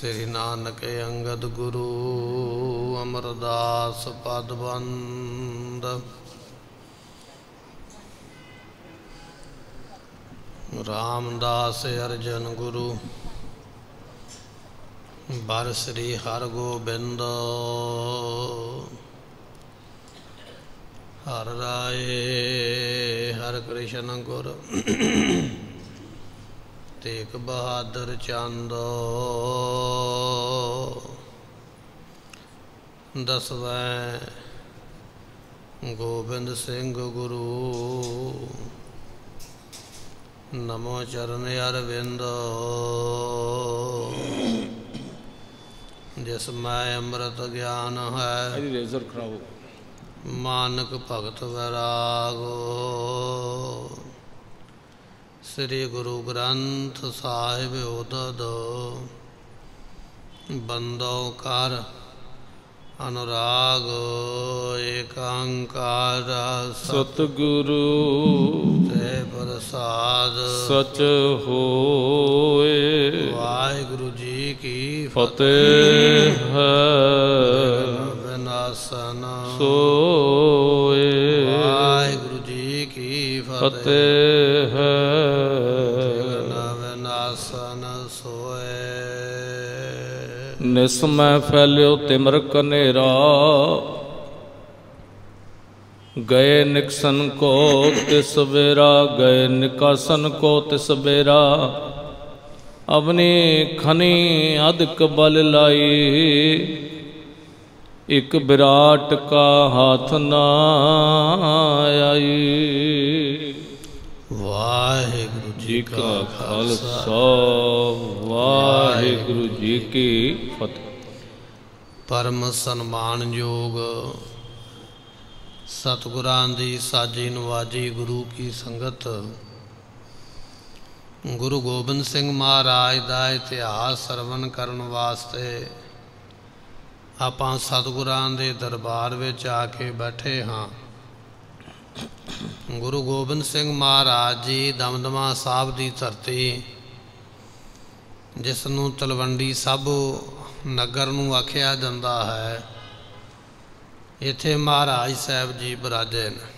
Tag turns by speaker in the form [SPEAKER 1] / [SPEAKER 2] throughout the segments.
[SPEAKER 1] ਸ੍ਰੀ ਨਾਨਕ ਅੰਗਦ ਗੁਰੂ ਅਮਰਦਾਸ ਪਦਵੰਦ ਰਾਮਦਾਸ ਅਰਜਨ ਗੁਰੂ, ਬਰ ਸ੍ਰੀ ਹਰਗੋਬਿੰਦ। ਹਰ ਰਾਏ, ਹਰ ਕ੍ਰਿਸ਼ਨ ਗੁਰ। ਤੇਗ ਬਹਾਦਰ ਚੰਦ। ਦਸਵੇਂ ਗੋਬਿੰਦ ਸਿੰਘ ਗੁਰੂ। ਨਮੋ ਚਰਨ ਅਰਵਿੰਦ। ਜਿਸ ਮੈਂ ਅੰਮ੍ਰਿਤ ਗਿਆਨ ਹੈ
[SPEAKER 2] ਇਹਦੀ ਰੇਜ਼ਰ ਖਰਾਬ ਹੋ ਗਈ।
[SPEAKER 1] ਮਾਨਕ ਭਗਤ ਵੈਰਾਗ। ਸ੍ਰੀ ਗੁਰੂ ਗ੍ਰੰਥ ਸਾਹਿਬ ਉਦਦ। ਬੰਦੋ ਕਰ ਅਨੁਰਾਗ ਏਕਾੰਕਾਰ
[SPEAKER 2] ਸਤਿਗੁਰੂ
[SPEAKER 1] ਤੇ ਪ੍ਰਸਾਦ।
[SPEAKER 2] ਸਚ ਹੋਏ।
[SPEAKER 1] ਵਾਹਿਗੁਰੂ ਜੀ ਕੀ
[SPEAKER 2] ਫਤਿਹ। ਹੈ।
[SPEAKER 1] ਵਿਨਾਸਨ
[SPEAKER 2] ਸੋਏ ਮੈਂ ਫੈਲਿਓ ਤਿਮਰ ਕਨੇਰਾ ਗਏ ਨਿਕਸਨ ਕੋ ਤਿਸ ਬੇਰਾ ਗਏ ਨਿਕਾਸਨ ਕੋ ਤਿਸ ਬੇਰਾ ਅਵਨੀ ਖਨੀ ਅਦਕ ਬਲ ਲਾਈ, ਇਕ ਵਿਰਾਟ ਕਾ ਹਾਥ ਨਾ ਆਈ।
[SPEAKER 1] ਵਾਹਿ
[SPEAKER 2] ਜੀ ਕਾ ਖਾਲਸਾ। ਵਾਹਿਗੁਰੂ ਜੀ ਕੀ ਫਤਿਹ।
[SPEAKER 1] ਪਰਮ ਸਨਮਾਨਯੋਗ ਸਤਿਗੁਰਾਂ ਦੀ ਸਾਜੀ ਨਵਾਜੀ ਗੁਰੂ ਕੀ ਸੰਗਤ। ਗੁਰੂ ਗੋਬਿੰਦ ਸਿੰਘ ਮਹਾਰਾਜ ਦਾ ਇਤਿਹਾਸ ਸਰਵਣ ਕਰਨ ਵਾਸਤੇ ਆਪਾਂ ਸਤਿਗੁਰਾਂ ਦੇ ਦਰਬਾਰ ਵਿੱਚ ਆ ਕੇ ਬੈਠੇ ਹਾਂ। ਗੁਰੂ ਗੋਬਿੰਦ ਸਿੰਘ ਮਹਾਰਾਜ ਜੀ ਦਮਦਮਾ ਸਾਹਿਬ ਦੀ ਧਰਤੀ, ਜਿਸ ਨੂੰ ਤਲਵੰਡੀ ਸਾਬੋ ਨਗਰ ਨੂੰ ਆਖਿਆ ਜਾਂਦਾ ਹੈ, ਇੱਥੇ ਮਹਾਰਾਜ ਸਾਹਿਬ ਜੀ ਬਰਾਜੇ ਨੇ।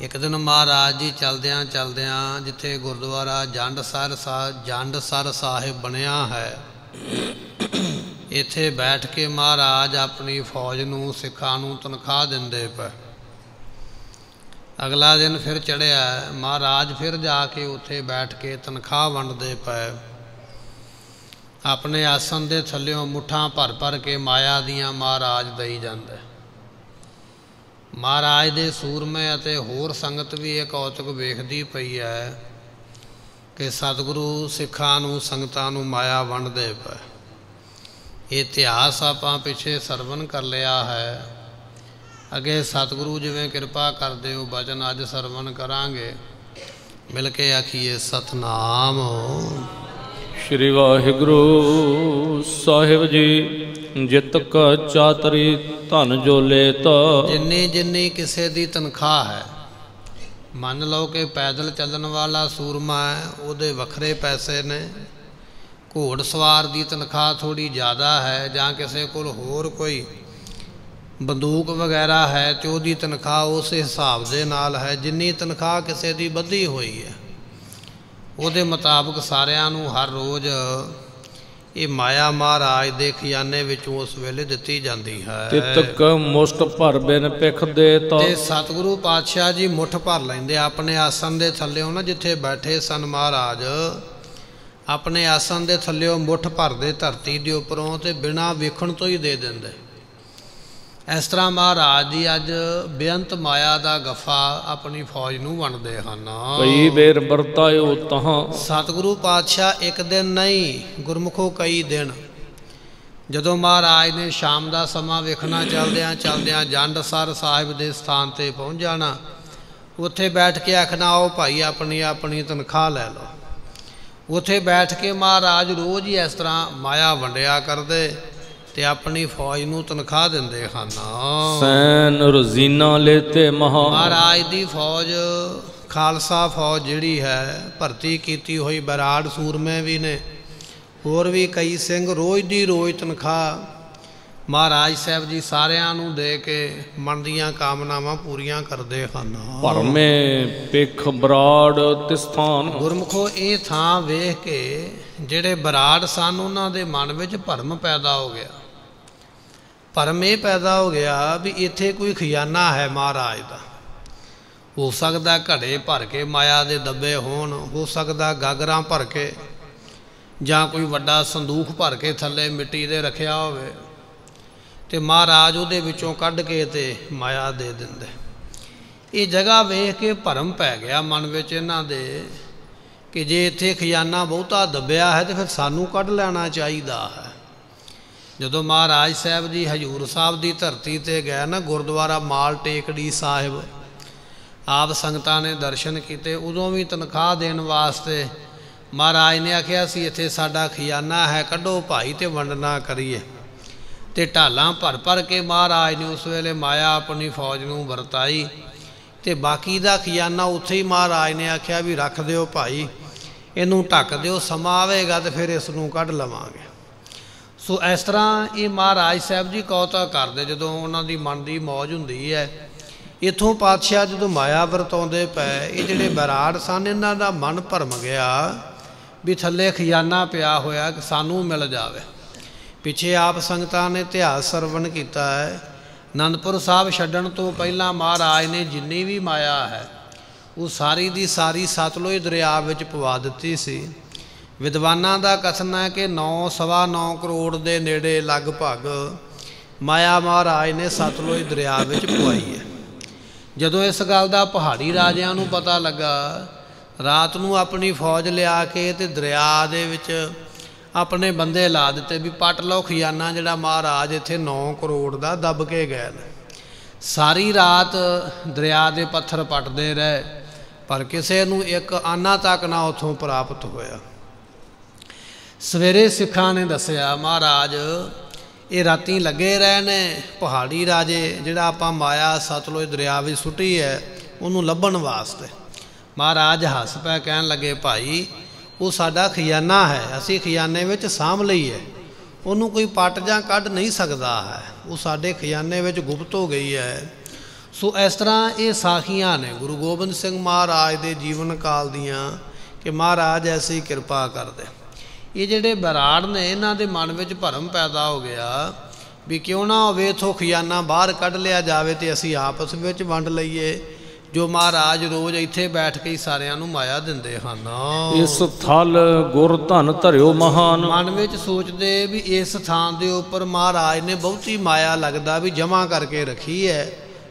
[SPEAKER 1] ਇੱਕ ਦਿਨ ਮਹਾਰਾਜ ਜੀ ਚਲਦਿਆਂ ਚਲਦਿਆਂ ਜਿੱਥੇ ਗੁਰਦੁਆਰਾ ਜੰਡਸਰ ਸਾਹਿਬ ਜੰਡਸਰ ਸਾਹਿਬ ਬਣਿਆ ਹੈ, ਇੱਥੇ ਬੈਠ ਕੇ ਮਹਾਰਾਜ ਆਪਣੀ ਫੌਜ ਨੂੰ, ਸਿੱਖਾਂ ਨੂੰ ਤਨਖਾਹ ਦਿੰਦੇ ਪਏ। ਅਗਲਾ ਦਿਨ ਫਿਰ ਚੜਿਆ, ਮਹਾਰਾਜ ਫਿਰ ਜਾ ਕੇ ਉੱਥੇ ਬੈਠ ਕੇ ਤਨਖਾਹ ਵੰਡਦੇ ਪਏ। ਆਪਣੇ ਆਸਨ ਦੇ ਥੱਲਿਓਂ ਮੁੱਠਾਂ ਭਰ ਭਰ ਕੇ ਮਾਇਆ ਦੀਆਂ ਮਹਾਰਾਜ ਦਈ ਜਾਂਦਾ। ਮਹਾਰਾਜ ਦੇ ਸੂਰਮੇ ਅਤੇ ਹੋਰ ਸੰਗਤ ਵੀ ਇਹ ਕੌਤਕ ਵੇਖਦੀ ਪਈ ਹੈ ਕਿ ਸਤਿਗੁਰੂ ਸਿੱਖਾਂ ਨੂੰ, ਸੰਗਤਾਂ ਨੂੰ ਮਾਇਆ ਵੰਡਦੇ ਪਏ। ਇਹ ਇਤਿਹਾਸ ਆਪਾਂ ਪਿੱਛੇ ਸਰਵਨ ਕਰ ਲਿਆ ਹੈ। ਅਗੇ ਸਤਿਗੁਰੂ ਜਿਵੇਂ ਕਿਰਪਾ ਕਰਦੇ ਹੋ ਬਚਨ ਅੱਜ ਸਰਵਨ ਕਰਾਂਗੇ। ਮਿਲ ਕੇ ਆਖੀਏ ਸਤਨਾਮ।
[SPEAKER 2] ਸ਼੍ਰੀ ਵਾਹਿਗੁਰੂ ਸਾਹਿਬ ਜੀ ਜਿਤ ਕਾ ਚਾਤਰੀ ਧਨ ਜੋ ਲੇਤ।
[SPEAKER 1] ਜਿੰਨੀ ਜਿੰਨੀ ਕਿਸੇ ਦੀ ਤਨਖਾਹ ਹੈ ਮੰਨ ਲਓ ਕਿ ਪੈਦਲ ਚੱਲਣ ਵਾਲਾ ਸੂਰਮਾ ਹੈ ਉਹਦੇ ਵੱਖਰੇ ਪੈਸੇ ਨੇ। ਘੋੜ ਸਵਾਰ ਦੀ ਤਨਖਾਹ ਥੋੜੀ ਜ਼ਿਆਦਾ ਹੈ ਜਾਂ ਕਿਸੇ ਕੋਲ ਹੋਰ ਕੋਈ ਬੰਦੂਕ ਵਗੈਰਾ ਹੈ ਤੇ ਉਹਦੀ ਤਨਖਾਹ ਉਸ ਹਿਸਾਬ ਦੇ ਨਾਲ ਹੈ ਜਿੰਨੀ ਤਨਖਾਹ ਕਿਸੇ ਦੀ ਵੱਧੀ ਹੋਈ ਹੈ। ਉਹਦੇ ਮੁਤਾਬਕ ਸਾਰਿਆਂ ਨੂੰ ਹਰ ਰੋਜ਼ ਇਹ ਮਾਇਆ ਮਹਾਰਾਜ ਦੇ ਖਜ਼ਾਨੇ ਵਿੱਚੋਂ ਉਸ ਵੇਲੇ ਦਿੱਤੀ ਜਾਂਦੀ ਹੈ।
[SPEAKER 2] ਤਿਤਕ ਮੁਸ਼ਟ ਭਰ ਬਿਨ ਪਿਖ ਦੇਤ
[SPEAKER 1] ਤੇ ਸਤਿਗੁਰੂ ਪਾਤਸ਼ਾਹ ਜੀ ਮੁੱਠ ਭਰ ਲੈਂਦੇ ਆਪਣੇ ਆਸਨ ਦੇ ਥੱਲੇੋਂ ਨਾ ਜਿੱਥੇ ਬੈਠੇ ਸਨ ਮਹਾਰਾਜ ਆਪਣੇ ਆਸਨ ਦੇ ਥੱਲੇੋਂ ਮੁੱਠ ਭਰਦੇ ਧਰਤੀ ਦੇ ਉੱਪਰੋਂ ਤੇ ਬਿਨਾਂ ਵੇਖਣ ਤੋਂ ਹੀ ਦੇ ਦਿੰਦੇ। ਇਸ ਤਰ੍ਹਾਂ ਮਹਾਰਾਜ ਜੀ ਅੱਜ ਬੇਅੰਤ ਮਾਇਆ ਦਾ ਗੱਫਾ ਆਪਣੀ ਫੌਜ ਨੂੰ ਵੰਡਦੇ ਹਨ।
[SPEAKER 2] ਕਈ ਬੇਰ ਵਰਤਾਇਓ ਤਹਾਂ।
[SPEAKER 1] ਸਤਿਗੁਰੂ ਪਾਤਸ਼ਾਹ ਇੱਕ ਦਿਨ ਨਹੀਂ ਗੁਰਮੁਖੋ ਕਈ ਦਿਨ। ਜਦੋਂ ਮਹਾਰਾਜ ਨੇ ਸ਼ਾਮ ਦਾ ਸਮਾਂ ਵੇਖਣਾ ਚੱਲਦਿਆਂ ਚੱਲਦਿਆਂ ਜੰਡਸਰ ਸਾਹਿਬ ਦੇ ਸਥਾਨ ਤੇ ਪਹੁੰਚ ਜਾਣਾ ਉੱਥੇ ਬੈਠ ਕੇ ਆਖਣਾ ਆਓ ਭਾਈ ਆਪਣੀ ਆਪਣੀ ਤਨਖਾਹ ਲੈ ਲਓ। ਉੱਥੇ ਬੈਠ ਕੇ ਮਹਾਰਾਜ ਰੋਜ਼ ਹੀ ਇਸ ਤਰ੍ਹਾਂ ਮਾਇਆ ਵੰਡਿਆ ਕਰਦੇ। ਤੇ ਆਪਣੀ ਫੌਜ ਨੂੰ ਤਨਖਾਹ ਦਿੰਦੇ ਹਨ।
[SPEAKER 2] ਸੈਨ ਰਜ਼ੀਨਾ ਲੇਤੇ ਮਹਾ
[SPEAKER 1] ਮਹਾਰਾਜ ਦੀ ਫੌਜ ਖਾਲਸਾ ਫੌਜ ਜਿਹੜੀ ਹੈ ਭਰਤੀ ਕੀਤੀ ਹੋਈ ਬਰਾੜ ਸੂਰਮੇ ਵੀ ਨੇ। ਹੋਰ ਵੀ ਕਈ ਸਿੰਘ ਰੋਜ਼ ਦੀ ਰੋਜ਼ ਤਨਖਾਹ ਮਹਾਰਾਜ ਸਾਹਿਬ ਜੀ ਸਾਰਿਆਂ ਨੂੰ ਦੇ ਕੇ ਮਨ ਦੀਆਂ ਕਾਮਨਾਵਾਂ ਪੂਰੀਆਂ ਕਰਦੇ ਹਨ।
[SPEAKER 2] ਭਰਮੇ ਪਿਖ ਬਰਾੜ ਤਿਸਥਾਨ
[SPEAKER 1] ਗੁਰਮੁਖੋ ਇਹ ਥਾਂ ਵੇਖ ਕੇ ਜਿਹੜੇ ਬਰਾੜ ਸਨ ਉਹਨਾਂ ਦੇ ਮਨ ਵਿੱਚ ਭਰਮ ਪੈਦਾ ਹੋ ਗਿਆ। ਭਰਮ ਇਹ ਪੈਦਾ ਹੋ ਗਿਆ ਵੀ ਇੱਥੇ ਕੋਈ ਖਜ਼ਾਨਾ ਹੈ ਮਹਾਰਾਜ ਦਾ। ਹੋ ਸਕਦਾ ਘੜੇ ਭਰ ਕੇ ਮਾਇਆ ਦੇ ਦੱਬੇ ਹੋਣ, ਹੋ ਸਕਦਾ ਗਾਗਰਾਂ ਭਰ ਕੇ ਜਾਂ ਕੋਈ ਵੱਡਾ ਸੰਦੂਖ ਭਰ ਕੇ ਥੱਲੇ ਮਿੱਟੀ ਦੇ ਰੱਖਿਆ ਹੋਵੇ ਤੇ ਮਹਾਰਾਜ ਉਹਦੇ ਵਿੱਚੋਂ ਕੱਢ ਕੇ ਤੇ ਮਾਇਆ ਦੇ ਦਿੰਦੇ। ਇਹ ਜਗ੍ਹਾ ਵੇਖ ਕੇ ਭਰਮ ਪੈ ਗਿਆ ਮਨ ਵਿੱਚ ਇਹਨਾਂ ਦੇ ਕਿ ਜੇ ਇੱਥੇ ਖਜ਼ਾਨਾ ਬਹੁਤਾ ਦੱਬਿਆ ਹੈ ਤੇ ਫਿਰ ਸਾਨੂੰ ਕੱਢ ਲੈਣਾ ਚਾਹੀਦਾ ਹੈ। ਜਦੋਂ ਮਹਾਰਾਜ ਸਾਹਿਬ ਜੀ ਹਜੂਰ ਸਾਹਿਬ ਦੀ ਧਰਤੀ ਤੇ ਗਏ ਨਾ ਗੁਰਦੁਆਰਾ ਮਾਲ ਟੇਕੜੀ ਸਾਹਿਬ, ਆਪ ਸੰਗਤਾਂ ਨੇ ਦਰਸ਼ਨ ਕੀਤੇ, ਉਦੋਂ ਵੀ ਤਨਖਾਹ ਦੇਣ ਵਾਸਤੇ ਮਹਾਰਾਜ ਨੇ ਆਖਿਆ ਸੀ, ਇੱਥੇ ਸਾਡਾ ਖਜ਼ਾਨਾ ਹੈ, ਕੱਢੋ ਭਾਈ ਤੇ ਵੰਡਣਾ ਕਰੀਏ। ਤੇ ਢਾਲਾਂ ਭਰ ਭਰ ਕੇ ਮਹਾਰਾਜ ਨੇ ਉਸ ਵੇਲੇ ਮਾਇਆ ਆਪਣੀ ਫੌਜ ਨੂੰ ਵਰਤਾਈ। ਤੇ ਬਾਕੀ ਦਾ ਖਜ਼ਾਨਾ ਉੱਥੇ ਹੀ ਮਹਾਰਾਜ ਨੇ ਆਖਿਆ ਵੀ ਰੱਖ ਦਿਓ ਭਾਈ, ਇਹਨੂੰ ਢੱਕ ਦਿਓ, ਸਮਾਂ ਆਵੇਗਾ ਤੇ ਫਿਰ ਇਸ ਨੂੰ ਕੱਢ ਲਵਾਂਗੇ। ਸੋ ਇਸ ਤਰ੍ਹਾਂ ਇਹ ਮਹਾਰਾਜ ਸਾਹਿਬ ਜੀ ਕੌਤਾ ਕਰਦੇ ਜਦੋਂ ਉਹਨਾਂ ਦੀ ਮਨ ਦੀ ਮੌਜ ਹੁੰਦੀ ਹੈ। ਇਥੋਂ ਪਾਤਸ਼ਾਹ ਜਦੋਂ ਮਾਇਆ ਵਰਤਾਉਂਦੇ ਪਏ, ਇਹ ਜਿਹੜੇ ਬਰਾੜ ਸਨ, ਇਹਨਾਂ ਦਾ ਮਨ ਭਰਮ ਗਿਆ ਵੀ ਥੱਲੇ ਖਜ਼ਾਨਾ ਪਿਆ ਹੋਇਆ, ਕਿ ਸਾਨੂੰ ਮਿਲ ਜਾਵੇ। ਪਿੱਛੇ ਆਪ ਸੰਗਤਾਂ ਨੇ ਇਤਿਹਾਸ ਸਰਵਣ ਕੀਤਾ ਹੈ। ਅਨੰਦਪੁਰ ਸਾਹਿਬ ਛੱਡਣ ਤੋਂ ਪਹਿਲਾਂ ਮਹਾਰਾਜ ਨੇ ਜਿੰਨੀ ਵੀ ਮਾਇਆ ਹੈ, ਉਹ ਸਾਰੀ ਦੀ ਸਾਰੀ ਸਤਲੁਜ ਦਰਿਆ ਵਿੱਚ ਪਵਾ ਦਿੱਤੀ ਸੀ। ਵਿਦਵਾਨਾਂ ਦਾ ਕਥਨ ਹੈ ਕਿ 9 ਸਵਾ 9 ਕਰੋੜ ਦੇ ਨੇੜੇ ਲਗਭਗ ਮਾਇਆ ਮਹਾਰਾਜ ਨੇ ਸਤਲੁਜ ਦਰਿਆ ਵਿੱਚ ਪਵਾਈ ਹੈ। ਜਦੋਂ ਇਸ ਗੱਲ ਦਾ ਪਹਾੜੀ ਰਾਜਿਆਂ ਨੂੰ ਪਤਾ ਲੱਗਾ, ਰਾਤ ਨੂੰ ਆਪਣੀ ਫੌਜ ਲਿਆ ਕੇ ਤੇ ਦਰਿਆ ਦੇ ਵਿੱਚ ਆਪਣੇ ਬੰਦੇ ਲਾ ਦਿੱਤੇ ਵੀ ਪਟ ਲਓ ਖਜ਼ਾਨਾ ਜਿਹੜਾ ਮਹਾਰਾਜ ਇੱਥੇ 9 ਕਰੋੜ ਦਾ ਦੱਬ ਕੇ ਗਏ ਸਾਰੀ ਰਾਤ ਦਰਿਆ ਦੇ ਪੱਥਰ ਪਟਦੇ ਰਹੇ, ਪਰ ਕਿਸੇ ਨੂੰ ਇੱਕ ਆਨਾ ਤੱਕ ਨਾ ਉਥੋਂ ਪ੍ਰਾਪਤ ਹੋਇਆ। ਸਵੇਰੇ ਸਿੱਖਾਂ ਨੇ ਦੱਸਿਆ, ਮਹਾਰਾਜ, ਇਹ ਰਾਤੀ ਲੱਗੇ ਰਹੇ ਨੇ, ਪਹਾੜੀ ਰਾਜੇ, ਜਿਹੜਾ ਆਪਾਂ ਮਾਇਆ ਸਤਲੁਜ ਦਰਿਆ ਵਿੱਚ ਸੁੱਟੀ ਹੈ, ਉਹਨੂੰ ਲੱਭਣ ਵਾਸਤੇ। ਮਹਾਰਾਜ ਹੱਸ ਪੈ ਕਹਿਣ ਲੱਗੇ, ਭਾਈ, ਉਹ ਸਾਡਾ ਖਜ਼ਾਨਾ ਹੈ, ਅਸੀਂ ਖਜ਼ਾਨੇ ਵਿੱਚ ਸਾਂਭ ਲਈ ਹੈ। ਉਹਨੂੰ ਕੋਈ ਪੱਟ ਜਾਂ ਕੱਢ ਨਹੀਂ ਸਕਦਾ ਹੈ। ਉਹ ਸਾਡੇ ਖਜ਼ਾਨੇ ਵਿੱਚ ਗੁਪਤ ਹੋ ਗਈ ਹੈ। ਸੋ ਇਸ ਤਰ੍ਹਾਂ ਇਹ ਸਾਖੀਆਂ ਨੇ ਗੁਰੂ ਗੋਬਿੰਦ ਸਿੰਘ ਮਹਾਰਾਜ ਦੇ ਜੀਵਨ ਕਾਲ ਦੀਆਂ ਕਿ ਮਹਾਰਾਜ ਐਸੀ ਕਿਰਪਾ ਕਰਦੇ। ਇਹ ਜਿਹੜੇ ਬਰਾੜ ਨੇ ਇਹਨਾਂ ਦੇ ਮਨ ਵਿੱਚ ਭਰਮ ਪੈਦਾ ਹੋ ਗਿਆ ਵੀ ਕਿਉਂ ਨਾ ਹੋਵੇ ਇਥੋਂ ਖਜ਼ਾਨਾ ਬਾਹਰ ਕੱਢ ਲਿਆ ਜਾਵੇ ਤੇ ਅਸੀਂ ਆਪਸ ਵਿੱਚ ਵੰਡ ਲਈਏ। ਜੋ ਮਹਾਰਾਜ ਰੋਜ਼ ਇੱਥੇ ਬੈਠ ਕੇ ਹੀ ਸਾਰਿਆਂ ਨੂੰ ਮਾਇਆ ਦਿੰਦੇ ਹਨ।
[SPEAKER 2] ਇਸ ਥਲ ਗੁਰ ਧਨ ਧਰਿਓ ਮਹਾਨ।
[SPEAKER 1] ਮਨ ਵਿੱਚ ਸੋਚਦੇ ਵੀ ਇਸ ਥਾਂ ਦੇ ਉੱਪਰ ਮਹਾਰਾਜ ਨੇ ਬਹੁਤੀ ਮਾਇਆ ਲੱਗਦਾ ਵੀ ਜਮਾ ਕਰਕੇ ਰੱਖੀ ਹੈ।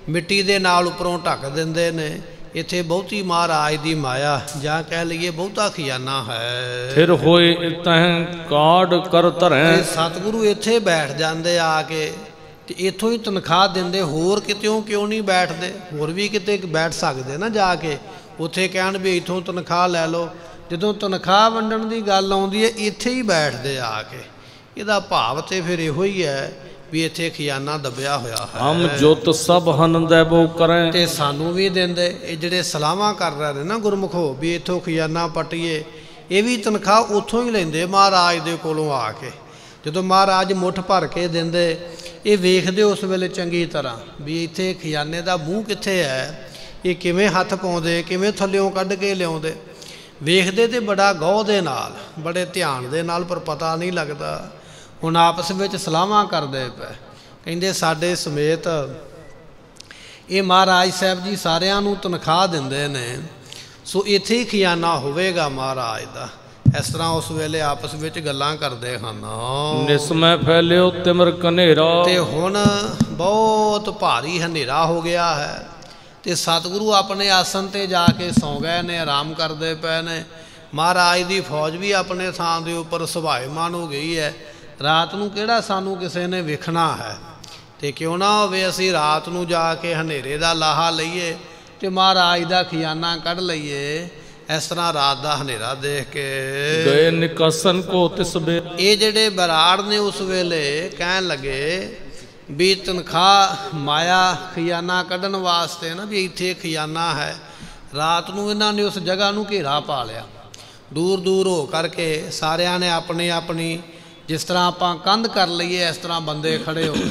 [SPEAKER 1] ਮਿੱਟੀ ਦੇ ਨਾਲ ਉੱਪਰੋਂ ਢੱਕ ਦਿੰਦੇ ਨੇ। ਇੱਥੇ ਬਹੁਤੀ ਮਹਾਰਾਜ ਦੀ ਮਾਇਆ ਜਾਂ ਕਹਿ ਲਈਏ ਬਹੁਤਾ ਖਜ਼ਾਨਾ ਹੈ।
[SPEAKER 2] ਫਿਰ ਹੋਏ ਤਹ ਕਾੜ ਕਰ ਧਰੈ।
[SPEAKER 1] ਸਤਿਗੁਰੂ ਇੱਥੇ ਬੈਠ ਜਾਂਦੇ ਆ ਕੇ ਤੇ ਇੱਥੋਂ ਹੀ ਤਨਖਾਹ ਦਿੰਦੇ ਹੋਰ ਕਿਤੇੋਂ ਕਿਉਂ ਨਹੀਂ ਬੈਠਦੇ? ਹੋਰ ਵੀ ਕਿਤੇ ਬੈਠ ਸਕਦੇ ਨਾ ਜਾ ਕੇ। ਉੱਥੇ ਕਹਿਣ ਵੀ ਇੱਥੋਂ ਤਨਖਾਹ ਲੈ ਲਓ। ਜਦੋਂ ਤਨਖਾਹ ਵੰਡਣ ਦੀ ਗੱਲ ਆਉਂਦੀ ਹੈ ਇੱਥੇ ਹੀ ਬੈਠਦੇ ਆ ਕੇ। ਇਹਦਾ ਭਾਵ ਤੇ ਫਿਰ ਇਹੋ ਹੀ ਹੈ ਵੀ ਇੱਥੇ ਖਜ਼ਾਨਾ ਦੱਬਿਆ ਹੋਇਆ ਹੈ।
[SPEAKER 2] ਹਮ ਜੁਤ ਸਭ ਹਨ ਦੇਬੋ ਕਰੈ।
[SPEAKER 1] ਤੇ ਸਾਨੂੰ ਵੀ ਦਿੰਦੇ। ਇਹ ਜਿਹੜੇ ਸਲਾਮਾਂ ਕਰ ਰਹੇ ਨੇ ਨਾ ਗੁਰਮੁਖੋ ਵੀ ਇੱਥੋਂ ਖਜ਼ਾਨਾ ਪਟੀਏ ਇਹ ਵੀ ਤਨਖਾਹ ਉੱਥੋਂ ਹੀ ਲੈਂਦੇ ਮਹਾਰਾਜ ਦੇ ਕੋਲੋਂ ਆ ਕੇ। ਜਦੋਂ ਮਹਾਰਾਜ ਮੁੱਠ ਭਰ ਕੇ ਦਿੰਦੇ ਇਹ ਵੇਖਦੇ ਉਸ ਵੇਲੇ ਚੰਗੀ ਤਰ੍ਹਾਂ ਵੀ ਇੱਥੇ ਖਜ਼ਾਨੇ ਦਾ ਮੂੰਹ ਕਿੱਥੇ ਹੈ? ਇਹ ਕਿਵੇਂ ਹੱਥ ਪਾਉਂਦੇ ਕਿਵੇਂ ਥੱਲਿਓਂ ਕੱਢ ਕੇ ਲਿਆਉਂਦੇ? ਵੇਖਦੇ ਤੇ ਬੜਾ ਗੌਹ ਦੇ ਨਾਲ ਬੜੇ ਧਿਆਨ ਦੇ ਨਾਲ ਪਰ ਪਤਾ ਨਹੀਂ ਲੱਗਦਾ ਹੁਣ ਆਪਸ ਵਿੱਚ ਸਲਾਹਾਂ ਕਰਦੇ ਪਏ। ਕਹਿੰਦੇ ਸਾਡੇ ਸਮੇਤ ਇਹ ਮਹਾਰਾਜ ਸਾਹਿਬ ਜੀ ਸਾਰਿਆਂ ਨੂੰ ਤਨਖਾਹ ਦਿੰਦੇ ਨੇ ਸੋ ਇੱਥੇ ਹੀ ਖਜ਼ਾਨਾ ਹੋਵੇਗਾ ਮਹਾਰਾਜ ਦਾ। ਇਸ ਤਰ੍ਹਾਂ ਉਸ ਵੇਲੇ ਆਪਸ ਵਿੱਚ ਗੱਲਾਂ ਕਰਦੇ ਹਨ।
[SPEAKER 2] ਨਿਸਮੈ ਫੈਲਿਓ ਤਿਮਰ ਕਨੇਰਾ
[SPEAKER 1] ਤੇ ਹੁਣ ਬਹੁਤ ਭਾਰੀ ਹਨੇਰਾ ਹੋ ਗਿਆ ਹੈ ਤੇ ਸਤਿਗੁਰੂ ਆਪਣੇ ਆਸਨ ਤੇ ਜਾ ਕੇ ਸੌ ਗਏ ਨੇ ਆਰਾਮ ਕਰਦੇ ਪਏ ਨੇ। ਮਹਾਰਾਜ ਦੀ ਫੌਜ ਵੀ ਆਪਣੇ ਥਾਂ ਦੇ ਉੱਪਰ ਸੁਭਾਇਮਾਨ ਹੋ ਗਈ ਹੈ। ਰਾਤ ਨੂੰ ਕਿਹੜਾ ਸਾਨੂੰ ਕਿਸੇ ਨੇ ਵੇਖਣਾ ਹੈ? ਤੇ ਕਿਉਂ ਨਾ ਹੋਵੇ ਅਸੀਂ ਰਾਤ ਨੂੰ ਜਾ ਕੇ ਹਨੇਰੇ ਦਾ ਲਾਹਾ ਲਈਏ ਤੇ ਮਹਾਰਾਜ ਦਾ ਖਜ਼ਾਨਾ ਕੱਢ ਲਈਏ ਇਸ ਤਰ੍ਹਾਂ ਰਾਤ ਦਾ ਹਨੇਰਾ ਦੇਖ ਕੇ।
[SPEAKER 2] ਗਏ ਨਿਕਸਨ ਕੋ ਤਿਸ ਬੇ
[SPEAKER 1] ਇਹ ਜਿਹੜੇ ਬਰਾੜ ਨੇ ਉਸ ਵੇਲੇ ਕਹਿਣ ਲੱਗੇ ਵੀ ਤਨਖਾਹ ਮਾਇਆ ਖਜ਼ਾਨਾ ਕੱਢਣ ਵਾਸਤੇ ਨਾ ਵੀ ਇੱਥੇ ਖਜ਼ਾਨਾ ਹੈ ਰਾਤ ਨੂੰ ਇਹਨਾਂ ਨੇ ਉਸ ਜਗ੍ਹਾ ਨੂੰ ਘੇਰਾ ਪਾ ਲਿਆ। ਦੂਰ ਦੂਰ ਹੋ ਕਰਕੇ ਸਾਰਿਆਂ ਨੇ ਆਪਣੀ ਆਪਣੀ ਜਿਸ ਤਰ੍ਹਾਂ ਆਪਾਂ ਕੰਧ ਕਰ ਲਈਏ ਇਸ ਤਰ੍ਹਾਂ ਬੰਦੇ ਖੜੇ ਹੋ ਗਏ।